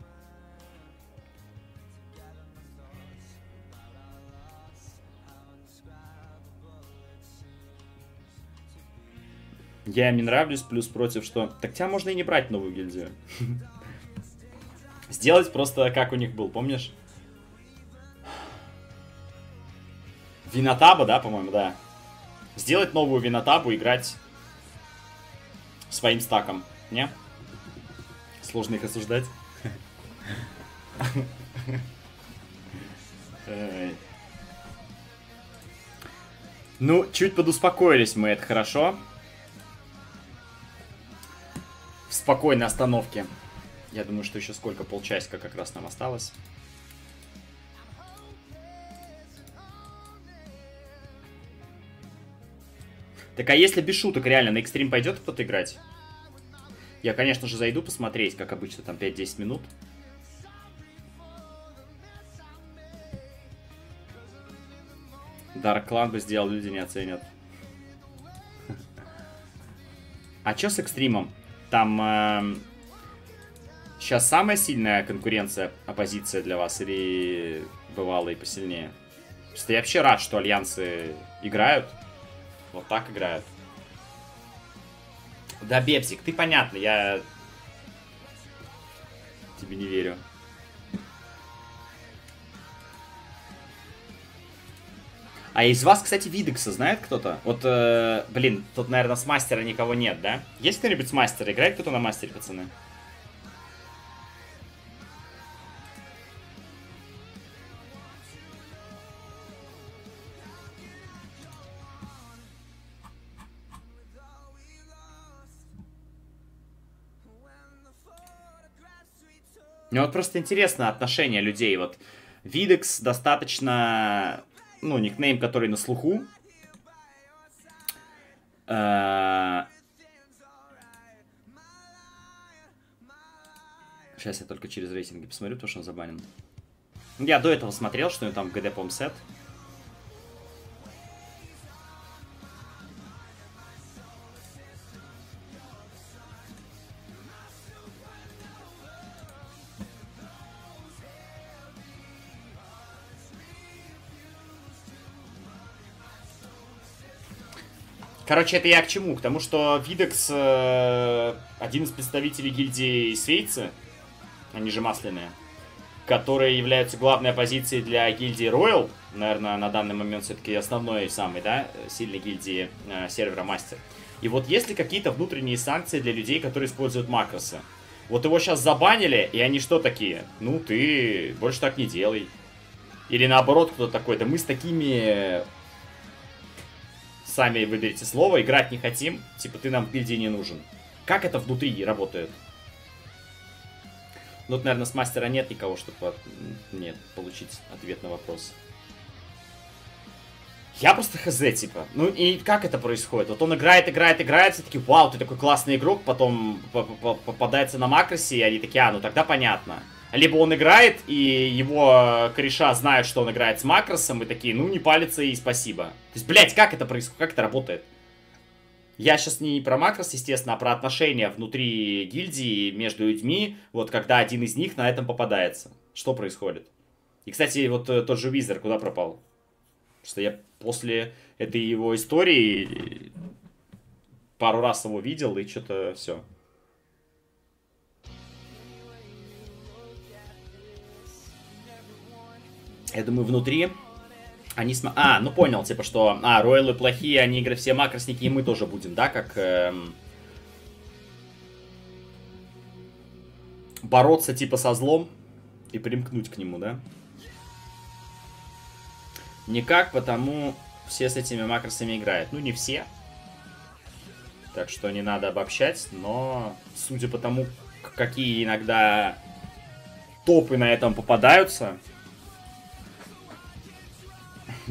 Я им не нравлюсь, плюс против, что... Так тебя можно и не брать новую гильдию. *laughs* Сделать просто как у них был, помнишь? Винотаба, да, по-моему, да. Сделать новую Винотабу, играть своим стаком, не? Сложно их осуждать. Ну, чуть подуспокоились мы, это хорошо. В спокойной остановке. Я думаю, что еще сколько, полчасика как раз нам осталось. Так а если без шуток реально на экстрим пойдет кто-то играть? Я, конечно же, зайду посмотреть, как обычно, там 5-10 минут. Dark Clan бы сделал, люди не оценят. *laughs* А что с экстримом? Там э, сейчас самая сильная конкуренция, оппозиция для вас или бывало и посильнее? Просто я вообще рад, что альянсы играют. Вот так играют. Да, Бепсик, ты понятно, я тебе не верю. А из вас, кстати, Видекса знает кто-то? Вот, э, блин, тут, наверное, с мастера никого нет, да? Есть кто-нибудь с мастера? Играет кто-то на мастере, пацаны? Мне вот просто интересно отношение людей. Вот Видекс достаточно, ну, никнейм, который на слуху. Сейчас я только через рейтинги посмотрю, потому что он забанен. Я до этого смотрел, что у него там ГД Помсет. Короче, это я к чему? К тому, что Видекс э, один из представителей гильдии Свейцы, они же масляные, которые являются главной оппозицией для гильдии Royal, наверное, на данный момент все-таки основной самый, да, сильной гильдии э, сервера Мастер. И вот есть ли какие-то внутренние санкции для людей, которые используют макросы? Вот его сейчас забанили, и они что такие? Ну, ты больше так не делай. Или наоборот, кто-то такой, да мы с такими сами выберите слово, играть не хотим, типа ты нам в гильдии не нужен. Как это внутри работает? Ну, вот, наверное, с мастера нет никого, чтобы нет, получить ответ на вопрос. Я просто хз, типа. Ну и как это происходит? Вот он играет, играет, играет, все таки вау, ты такой классный игрок, потом попадается на макросе, и они такие, а, ну тогда понятно. Либо он играет, и его кореша знают, что он играет с макросом, и такие, ну не палится и спасибо. То есть, блядь, как это происходит, как это работает? Я сейчас не про макрос, естественно, а про отношения внутри гильдии между людьми, вот когда один из них на этом попадается. Что происходит? И, кстати, вот э, тот же Визер куда пропал? Что я после этой его истории пару раз его видел, и что-то все. Я думаю, внутри они см... А, ну понял, типа, что... А, роялы плохие, они игры все макросники, и мы тоже будем, да, как... Эм... Бороться, типа, со злом и примкнуть к нему, да? Никак, потому все с этими макросами играют. Ну, не все. Так что не надо обобщать, но судя по тому, какие иногда топы на этом попадаются,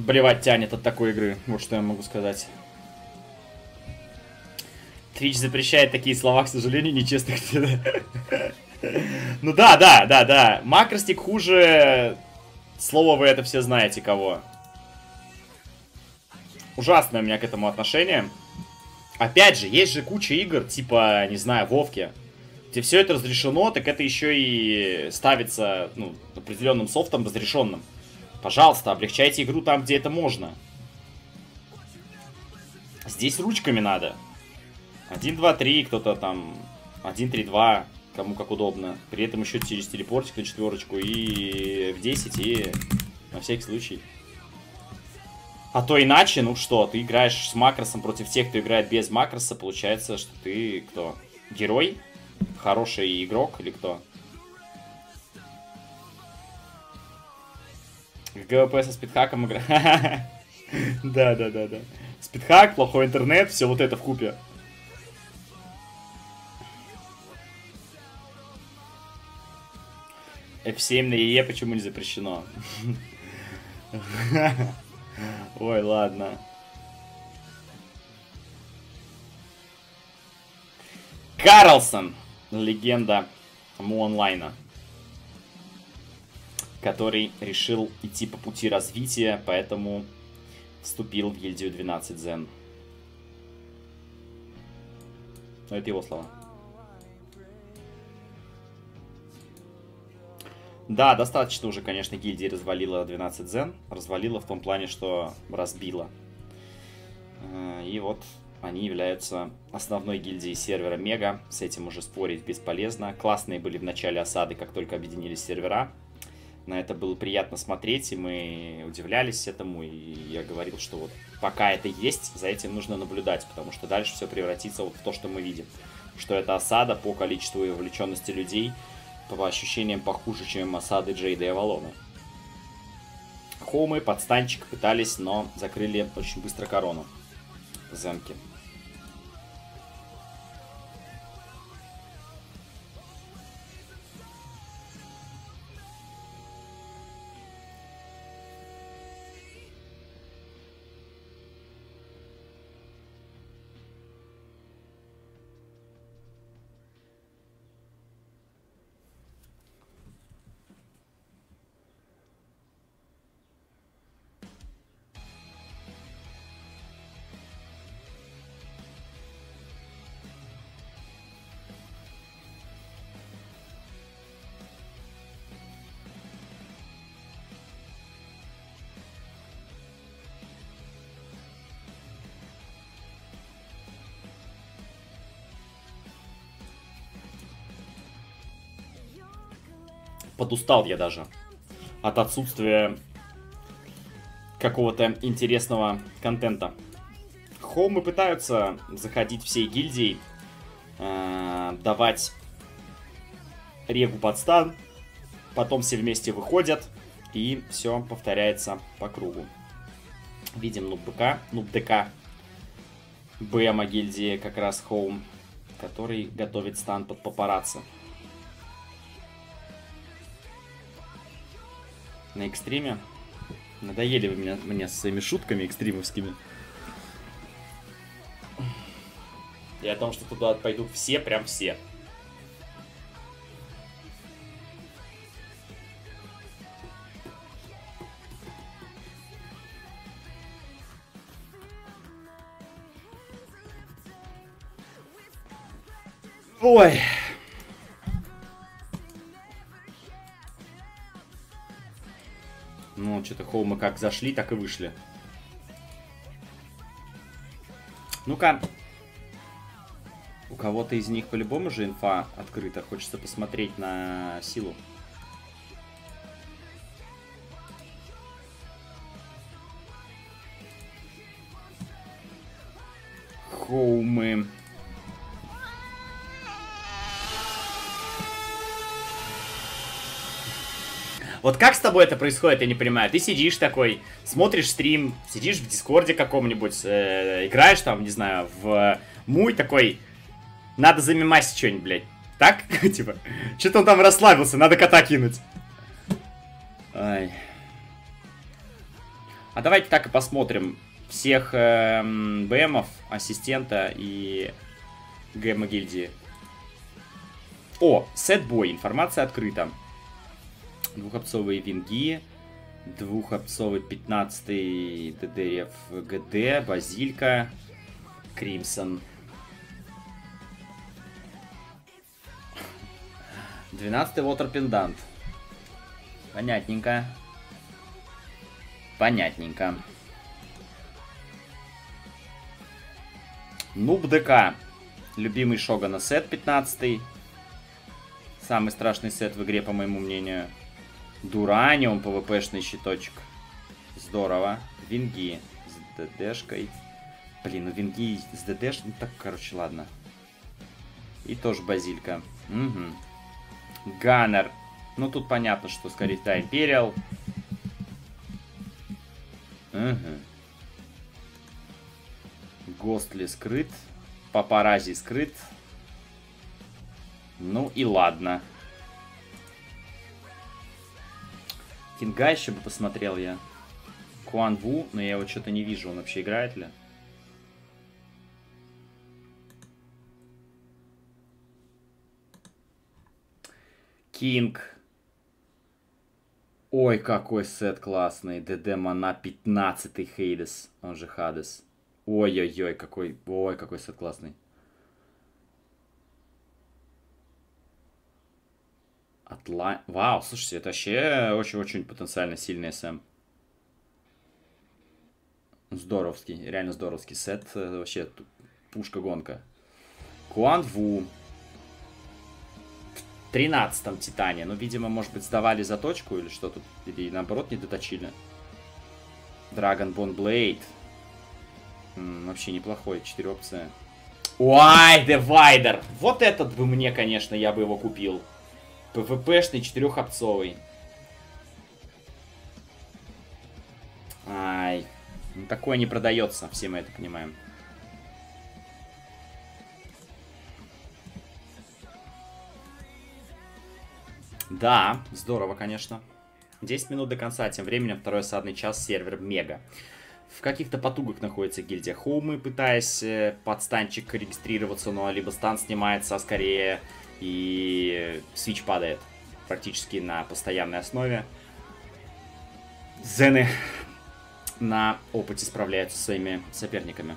блевать тянет от такой игры. Вот что я могу сказать. Twitch запрещает такие слова, к сожалению, нечестных. *laughs* Ну да, да, да, да. Макростик хуже. Слово вы это все знаете кого ужасное у меня к этому отношение. Опять же, есть же куча игр, типа, не знаю, Вовки, где все это разрешено, так это еще и ставится, ну, определенным софтом разрешенным. Пожалуйста, облегчайте игру там, где это можно. Здесь ручками надо. 1, 2, 3, кто-то там... 1, 3, 2, кому как удобно. При этом еще через телепортик на четверочку и в 10, и на всякий случай. А то иначе, ну что, ты играешь с макросом против тех, кто играет без макроса, получается, что ты кто? Герой? Хороший игрок или кто? ГВП со спидхаком игра. *laughs* Да, да, да, да. Спидхак, плохой интернет, все вот это в купе. F7 на ЕЕ почему не запрещено? *laughs* Ой, ладно. Карлсон, легенда Му онлайна, который решил идти по пути развития, поэтому вступил в гильдию 12 Зен. Но это его слова. Да, достаточно уже, конечно, гильдии развалила 12 Зен. Развалила в том плане, что разбила. Э, и вот они являются основной гильдией сервера Мега. С этим уже спорить бесполезно. Классные были в начале осады, как только объединились сервера. На это было приятно смотреть, и мы удивлялись этому. И я говорил, что вот пока это есть, за этим нужно наблюдать, потому что дальше все превратится вот в то, что мы видим. Что это осада по количеству и вовлеченности людей – по ощущениям похуже, чем осады Джейда и Авалона. Хоумы, подстанчик пытались, но закрыли очень быстро корону. Зенки. Подустал я даже от отсутствия какого-то интересного контента. Хоумы пытаются заходить всей гильдией, э, давать регу под стан, потом все вместе выходят, и все повторяется по кругу. Видим нуб БК, нуб ДК БМа гильдии, как раз Хоум, который готовит стан под папарацци. На экстриме. Надоели вы меня, мне с своими шутками экстримовскими. И о том, что туда пойдут все, прям все. Ой. Что-то хоумы как зашли, так и вышли. Ну-ка. У кого-то из них по-любому же инфа открыта. Хочется посмотреть на силу. Хоумы. Вот как с тобой это происходит, я не понимаю. Ты сидишь такой, смотришь стрим, сидишь в Дискорде каком-нибудь, э, играешь там, не знаю, в муй такой, надо замимасить что-нибудь, блядь. Так? *laughs* типа, что-то он там расслабился, надо кота кинуть. Ай. А давайте так и посмотрим всех э, БМов, ассистента и ГМ гильдии. О, сетбой, информация открыта. Двухопцовые винги. Двухопцовый 15 ДДФ ГД. Базилька. Кримсон. 12 Water Понятненько. Понятненько. Нуб ДК. Любимый Шогана сет 15. Самый страшный сет в игре, по моему мнению. Дураниум, ПВПшный щиточек. Здорово. Винги с ДДшкой. Блин, ну винги с ДДш... Ну так, короче, ладно. И тоже базилька. Угу. Ганнер. Ну тут понятно, что скорее да, Империал. Угу. Гостли скрыт. Папарази скрыт. Ну и ладно. Кинга еще бы посмотрел я. Куан Ву, но я его что-то не вижу, он вообще играет ли? Кинг. Ой, какой сет классный. ДД Мана 15 Хейдес, он же Хадес. Ой-ой-ой, какой, ой, какой сет классный. Отла... Вау, слушайте, это вообще очень-очень потенциально сильный СМ. Здоровский, реально здоровский сет. Э, вообще пушка-гонка. Куан Ву. В 13-м Титане. Ну, видимо, может быть, сдавали заточку или что тут. Или наоборот не доточили. Blade. М -м, вообще неплохой. 4 опции. Ой, Дивайдер. Вот этот бы мне, конечно, я бы его купил. ПВПшный четырехопцовый. Ай. Ну, такое не продается, все мы это понимаем. Да, здорово, конечно. 10 минут до конца, тем временем второй осадный час, сервер Мега. В каких-то потугах находится гильдия Хоумы, пытаясь э, под станчик регистрироваться, но либо стан снимается, а скорее и свич падает практически на постоянной основе. Зены на опыте справляются со своими соперниками.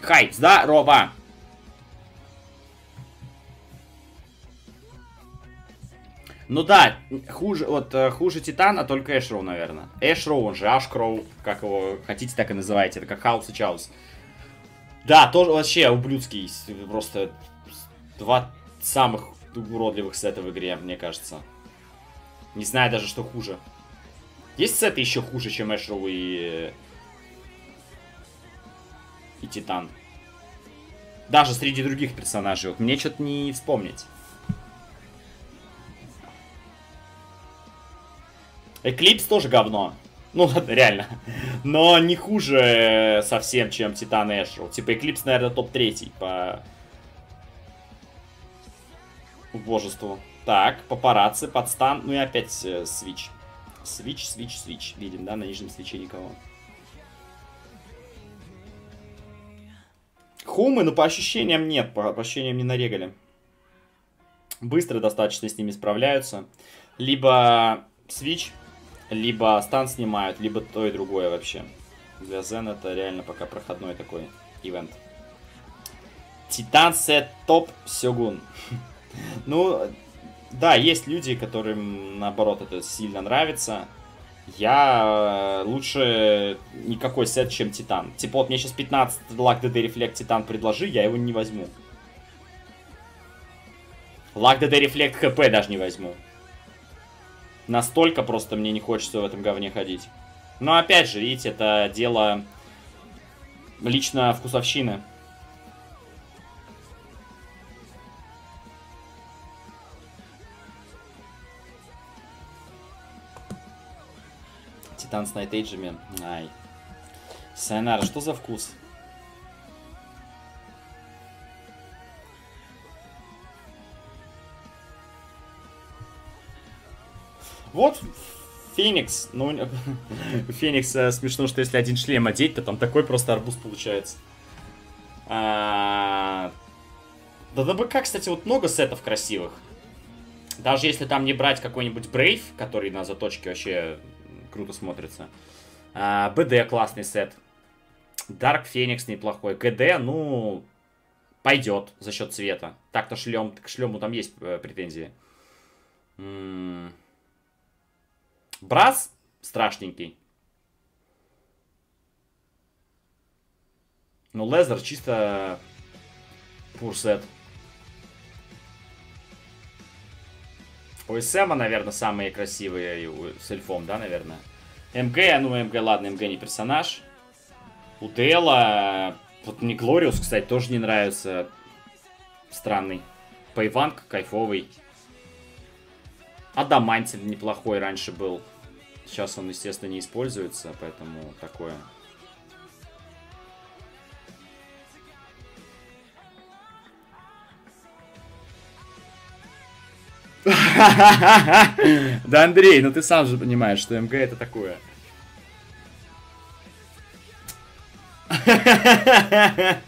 Хай, здорово! Ну да, хуже, вот, э, хуже Титана, только Эшроу, наверное. Эшроу, он же Ашкроу, как его хотите, так и называете. Это как Хаус и Чаус. Да, тоже вообще ублюдский, просто два самых уродливых сета в игре, мне кажется. Не знаю даже, что хуже. Есть сеты еще хуже, чем Эшроу и... И Титан. Даже среди других персонажей. Вот мне что-то не вспомнить. Эклипс тоже говно. Ну, реально. Но не хуже совсем, чем Титан Эшру. Типа, Эклипс, наверное, топ-3 по убожеству. Так, папарацци, подстан. Ну и опять э, свич. Свич, свич, свич. Видим, да, на нижнем свече никого. Хумы, ну по ощущениям нет, по, ощущениям не нарегали. Быстро достаточно с ними справляются. Либо свич, либо стан снимают, либо то и другое вообще. Для Зен это реально пока проходной такой ивент. Титан сет топ Сёгун. *laughs* ну, да, есть люди, которым наоборот это сильно нравится. Я э, лучше никакой сет, чем Титан. Типа вот мне сейчас 15 лак ДД Рефлект Титан предложи, я его не возьму. Лак ДД Рефлект ХП даже не возьму. Настолько просто мне не хочется в этом говне ходить. Но опять же, видите, это дело лично вкусовщины. Титан с Найтейджами. Ай. Сайонара, что за вкус? Вот Феникс. Ну, *laughs* Феникс э, смешно, что если один шлем одеть, то там такой просто арбуз получается. А... Да да БК, кстати, вот много сетов красивых. Даже если там не брать какой-нибудь Брейв, который на заточке вообще круто смотрится. А, БД классный сет. Дарк Феникс неплохой. КД, ну, пойдет за счет цвета. Так-то шлем, к шлему там есть э, претензии. М -м -м. Брас страшненький. Ну, Лезер чисто пурсет. У СМа, наверное, самые красивые с эльфом, да, наверное. МГ, ну, МГ, ладно, МГ не персонаж. У Дела, вот мне Глориус, кстати, тоже не нравится. Странный. Пайванг кайфовый. Адамантин неплохой раньше был. Сейчас он, естественно, не используется, поэтому такое. *laughs* Да, Андрей, ну ты сам же понимаешь, что МГ это такое. *laughs*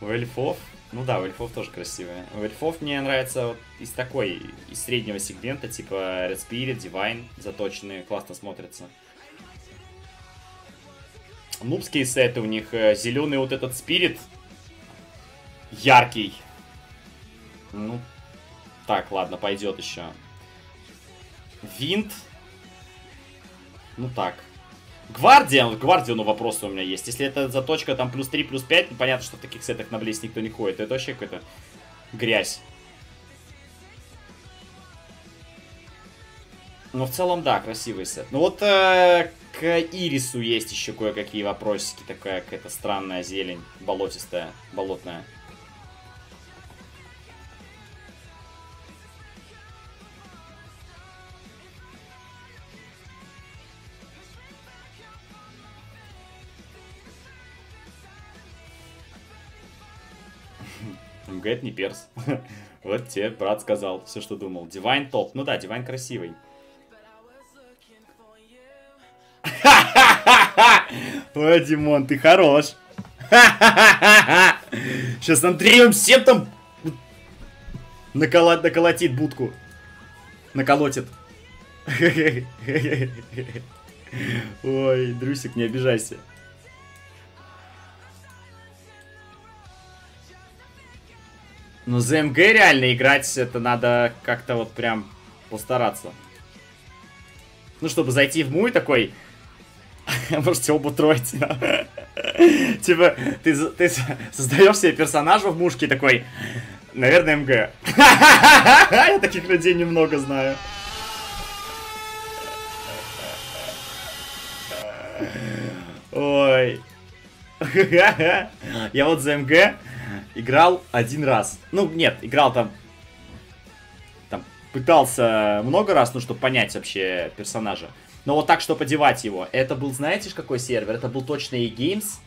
У эльфов? Ну да, у эльфов тоже красивые. У эльфов мне нравится вот из такой, из среднего сегмента, типа Red Spirit, Divine, заточенные, классно смотрятся. Нубские сеты у них, э, зеленый вот этот Спирит, яркий. Ну, так, ладно, пойдет еще. Винт. Ну так. Гвардия, Гвардиону вопросы у меня есть. Если это заточка там плюс 3, плюс 5, ну, понятно, что в таких сетах на Близ никто не ходит. Это вообще какая-то грязь. Но в целом, да, красивый сет. Ну вот э, к Ирису есть еще кое-какие вопросики. Такая какая-то странная зелень, болотистая, болотная. МГ не перс. *laughs* вот тебе брат сказал все, что думал. Дивайн топ. Ну да, Дивайн красивый. *laughs* Ой, Димон, ты хорош. *laughs* Сейчас Андреем всем там наколот, наколотит будку. Наколотит. Ой, Друсик, не обижайся. Ну, за МГ реально играть, это надо как-то вот прям постараться. Ну, чтобы зайти в муй такой... *laughs* Можете оба троить. *laughs* Типа, ты, ты создаешь себе персонажа в мушке такой... Наверное, МГ. *laughs* Я таких людей немного знаю. Ой. Я вот за МГ играл один раз. Ну, нет, играл там... Там пытался много раз, ну, чтобы понять вообще персонажа. Но вот так, что подевать его. Это был, знаете какой сервер? Это был точно E-Games.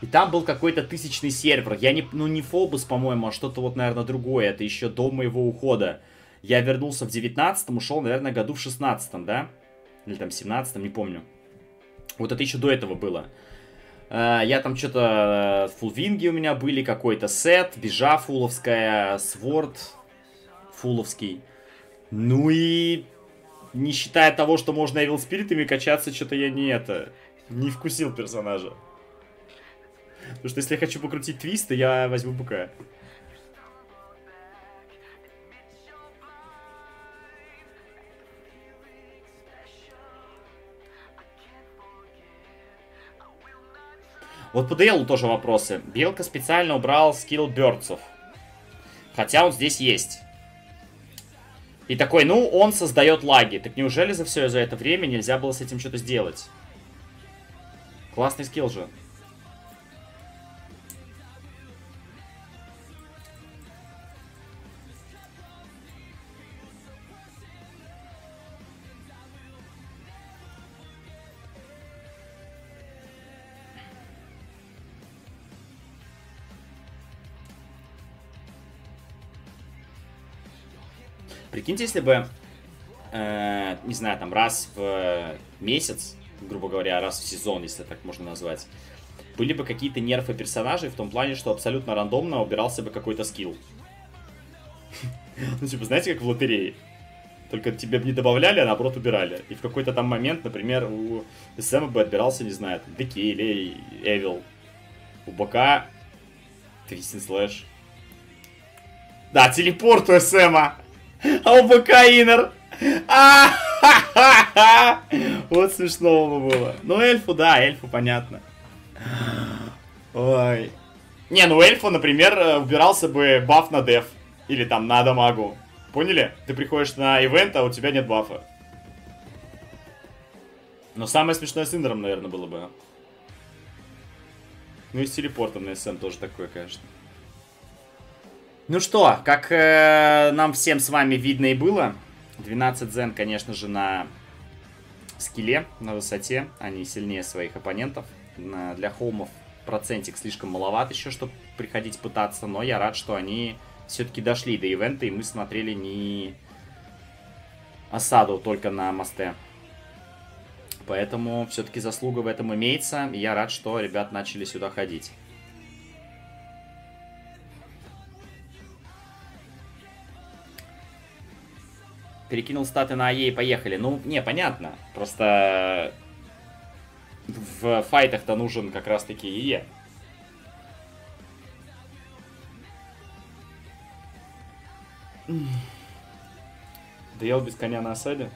И там был какой-то тысячный сервер. Я не, ну не Фобус, по-моему, а что-то вот, наверное, другое. Это еще до моего ухода. Я вернулся в 19-м, ушел, наверное, году в 16-м, да? Или там 17-м, не помню. Вот это еще до этого было. Э, я там что-то... э, Фулвинги у меня были, какой-то сет, бежа фуловская, сворд фуловский. Ну и... Не считая того, что можно Evil Спиритами качаться, что-то я не это... Не вкусил персонажа. Потому что если я хочу покрутить твисты, я возьму БК. Вот по Дейлу тоже вопросы. Белка специально убрал скилл Бёрдсов. Хотя он здесь есть. И такой, ну, он создает лаги. Так неужели за все за это время нельзя было с этим что-то сделать? Классный скилл же. Прикиньте, если бы, э, не знаю, там раз в месяц, грубо говоря, раз в сезон, если так можно назвать, были бы какие-то нерфы персонажей в том плане, что абсолютно рандомно убирался бы какой-то скилл. *laughs* Ну, типа, знаете, как в лотерее? Только тебе бы не добавляли, а наоборот убирали. И в какой-то там момент, например, у СМ бы отбирался, не знаю, там, ДК или Эвил. У БК Твистин Слэш. Да, телепорт у СМа. А у БК Инер. А-ха-ха-ха! Вот смешно бы было. Ну, эльфу, да, эльфу понятно. Ой. Не, ну эльфу, например, э, убирался бы баф на деф. Или там на дамагу. Поняли? Ты приходишь на ивент, а у тебя нет бафа. Но самое смешное с Индером, наверное, было бы. Ну и с телепортом на СМ тоже такое, конечно. Ну что, как э, нам всем с вами видно и было, 12 зен, конечно же, на скилле, на высоте. Они сильнее своих оппонентов. Для хоумов процентик слишком маловат еще, чтобы приходить пытаться. Но я рад, что они все-таки дошли до ивента, и мы смотрели не осаду только на мосте. Поэтому все-таки заслуга в этом имеется. И я рад, что ребят начали сюда ходить. Перекинул статы на АЕ и поехали. Ну, не, понятно. Просто в файтах-то нужен как раз-таки ЕЕ. Доел без коня на осаде?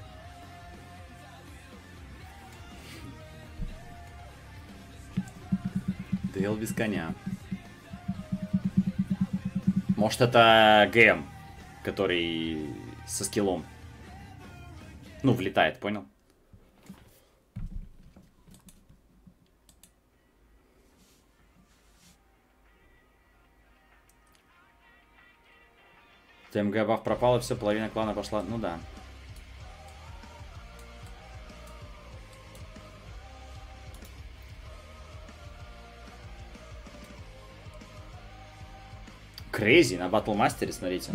Доел без коня. Может это ГМ, который со скиллом. Ну, влетает, понял? ТМГ баф пропал, и все, половина клана пошла. Ну да. Крейзи на батл мастере, смотрите.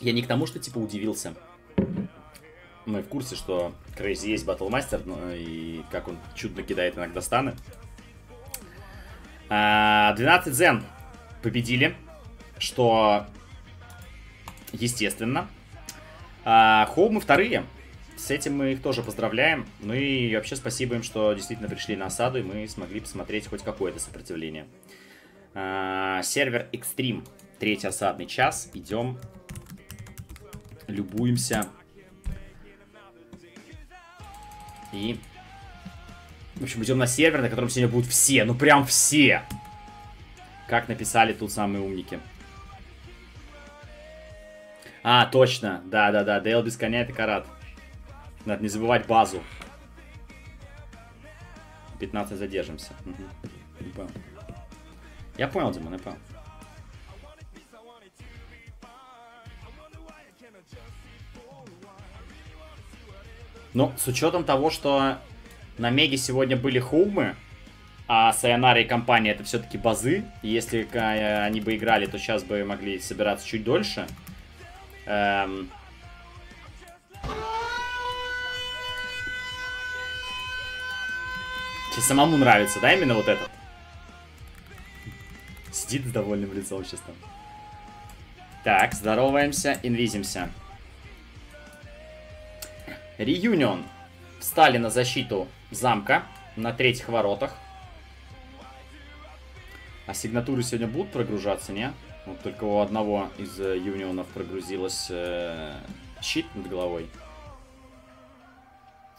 Я не к тому, что типа удивился. Мы в курсе, что Крейзи есть battle master, но и как он чудно кидает иногда станы. А, 12 Зен победили, что естественно. А, Хоумы вторые. С этим мы их тоже поздравляем. Ну и вообще спасибо им, что действительно пришли на осаду, и мы смогли посмотреть хоть какое-то сопротивление. А, сервер Extreme. Третий осадный час. Идем. Любуемся. И... В общем, идем на сервер, на котором сегодня будут все. Ну прям все. Как написали тут самые умники. А, точно. Да-да-да. Дейл без коня это карат. Надо не забывать базу. 15 задержимся. Угу. Я понял, Димон, я понял. Но с учетом того, что на Меге сегодня были хоумы, а Сайонара и компания это все-таки базы. Если э, они бы играли, то сейчас бы могли собираться чуть дольше. Эм... Тебе самому нравится, да, именно вот этот? Сидит с довольным лицом сейчас там. Так, здороваемся, инвизимся. Реюнион. Встали на защиту замка на третьих воротах. А сигнатуры сегодня будут прогружаться, не? Вот только у одного из э, юнионов прогрузилась э, щит над головой.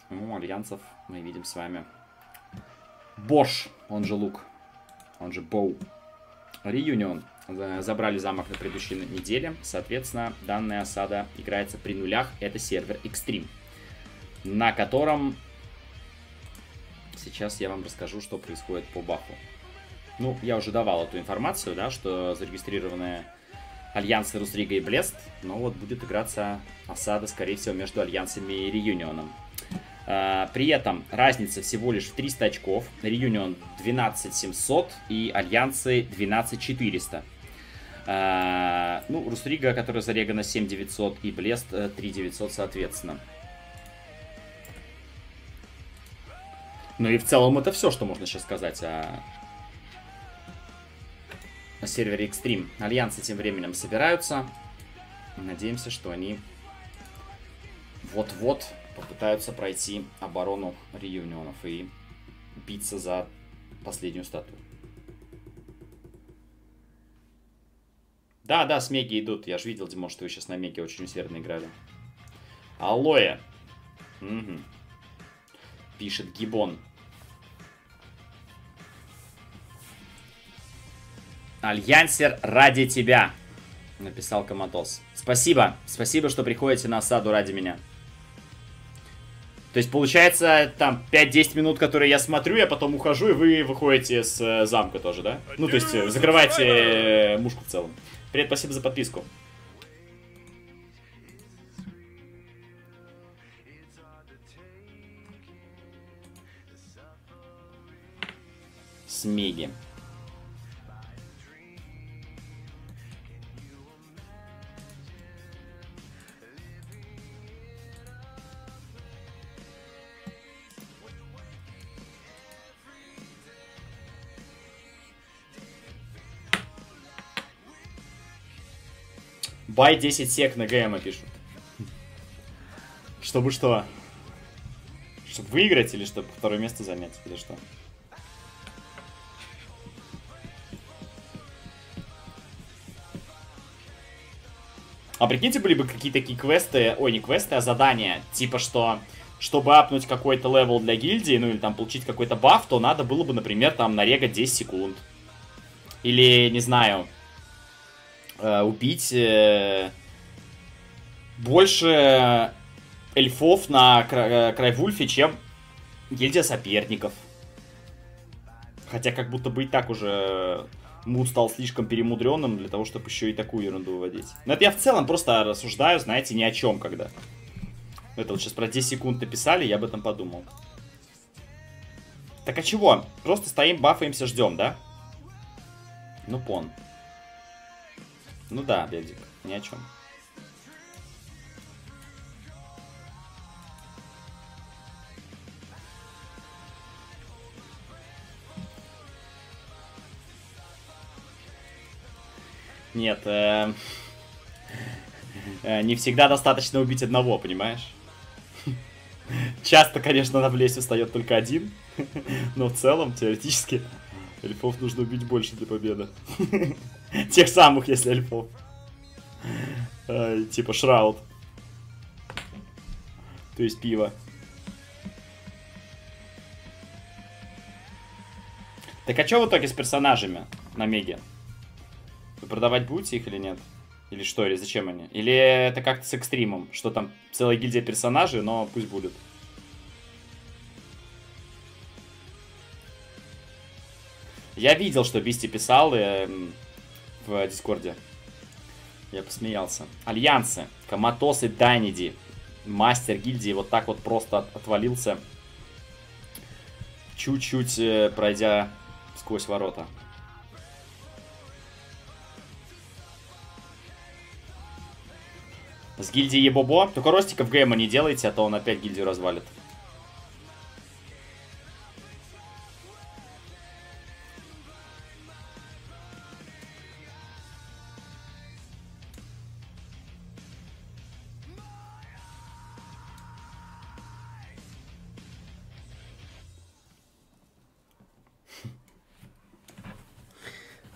Ну, альянсов мы видим с вами. Бош, он же Лук, он же Боу. Реюнион. Забрали замок на предыдущей неделе. Соответственно, данная осада играется при нулях. Это сервер Extreme, на котором сейчас я вам расскажу, что происходит по бафу. Ну, я уже давал эту информацию, да, что зарегистрированные альянсы Русрига и Блест, но вот будет играться осада, скорее всего, между альянсами и Реюнионом. А, при этом разница всего лишь в 300 очков. Реюнион 12700 и альянсы 12400. А, ну, Рустрига, которая зарегана 7900 и Блест 3900 соответственно. Ну и в целом это все, что можно сейчас сказать о, о сервере Extreme. Альянсы тем временем собираются. Надеемся, что они вот-вот попытаются пройти оборону реюнионов и биться за последнюю статую. Да, да, с Меги идут. Я же видел, Димон, что вы сейчас на Меге очень усердно играли. Алоэ. Угу. Пишет Гибон. Альянсер ради тебя. Написал Коматос. Спасибо. Спасибо, что приходите на осаду ради меня. То есть, получается, там 5-10 минут, которые я смотрю, я потом ухожу, и вы выходите с э, замка тоже, да? Ну, то есть, э, закрываете э, мушку в целом. Привет, спасибо за подписку. Смеги. Бай 10 сек на ГМ пишут. Чтобы что? Чтобы выиграть или чтобы второе место занять? Или что? А прикиньте, были бы какие-то такие квесты, ой, не квесты, а задания, типа что, чтобы апнуть какой-то левел для гильдии, ну или там получить какой-то баф, то надо было бы, например, там нарегать 10 секунд. Или, не знаю, э, убить э, больше эльфов на кра Крайвульфе, чем гильдия соперников. Хотя как будто бы и так уже муд стал слишком перемудренным для того, чтобы еще и такую ерунду выводить. Но это я в целом просто рассуждаю, знаете, ни о чем когда. Это вот сейчас про 10 секунд написали, я об этом подумал. Так а чего? Просто стоим, бафаемся, ждем, да? Ну, пон. Ну да, Бельдик, ни о чем. Нет, э, э, не всегда достаточно убить одного, понимаешь? Часто, конечно, на Блесе встает только один, но в целом, теоретически, эльфов нужно убить больше для победы. *laughs* Тех самых, если эльфов. Э, типа Шрауд. То есть пиво. Так а что в итоге с персонажами на Меге? Вы продавать будете их или нет? Или что, или зачем они? Или это как-то с экстримом? Что там целая гильдия персонажей, но пусть будет. Я видел, что Бисти писал, и в Дискорде. Я посмеялся. Альянсы. Коматос и Дайниди. мастер гильдии вот так вот просто отвалился. Чуть-чуть э, пройдя сквозь ворота. С гильдии Ебобо. Только Ростиков ГМа не делайте, а то он опять гильдию развалит.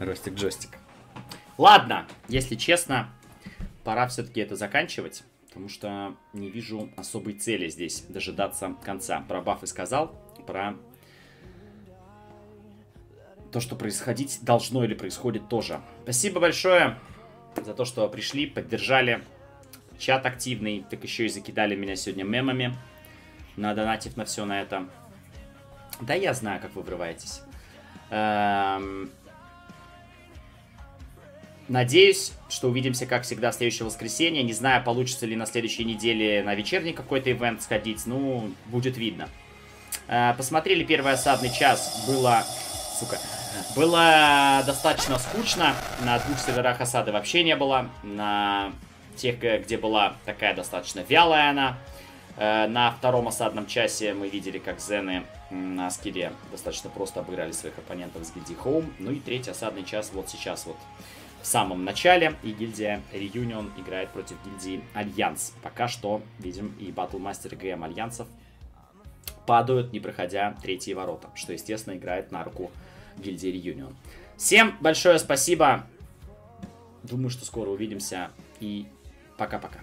Ростик-джойстик. Ладно, если честно, пора все-таки это заканчивать. Потому что не вижу особой цели здесь дожидаться конца. Про бафы сказал, про то, что происходить должно или происходит тоже. Спасибо большое за то, что пришли, поддержали. Чат активный, так еще и закидали меня сегодня мемами, надонатив на все на это. Да я знаю, как вы врываетесь. Эм... Надеюсь, что увидимся, как всегда, в следующее воскресенье. Не знаю, получится ли на следующей неделе на вечерний какой-то ивент сходить. Ну, будет видно. Э, посмотрели первый осадный час. Было... Сука. Было достаточно скучно. На двух серверах осады вообще не было. На тех, где была такая достаточно вялая она. Э, на втором осадном часе мы видели, как Зены на скилле достаточно просто обыграли своих оппонентов с гильдии Home. Ну и третий осадный час вот сейчас вот в самом начале, и гильдия Reunion играет против гильдии Альянс. Пока что видим и и ГМ Альянсов падают, не проходя третьи ворота, что, естественно, играет на руку гильдии Reunion. Всем большое спасибо. Думаю, что скоро увидимся. И пока-пока.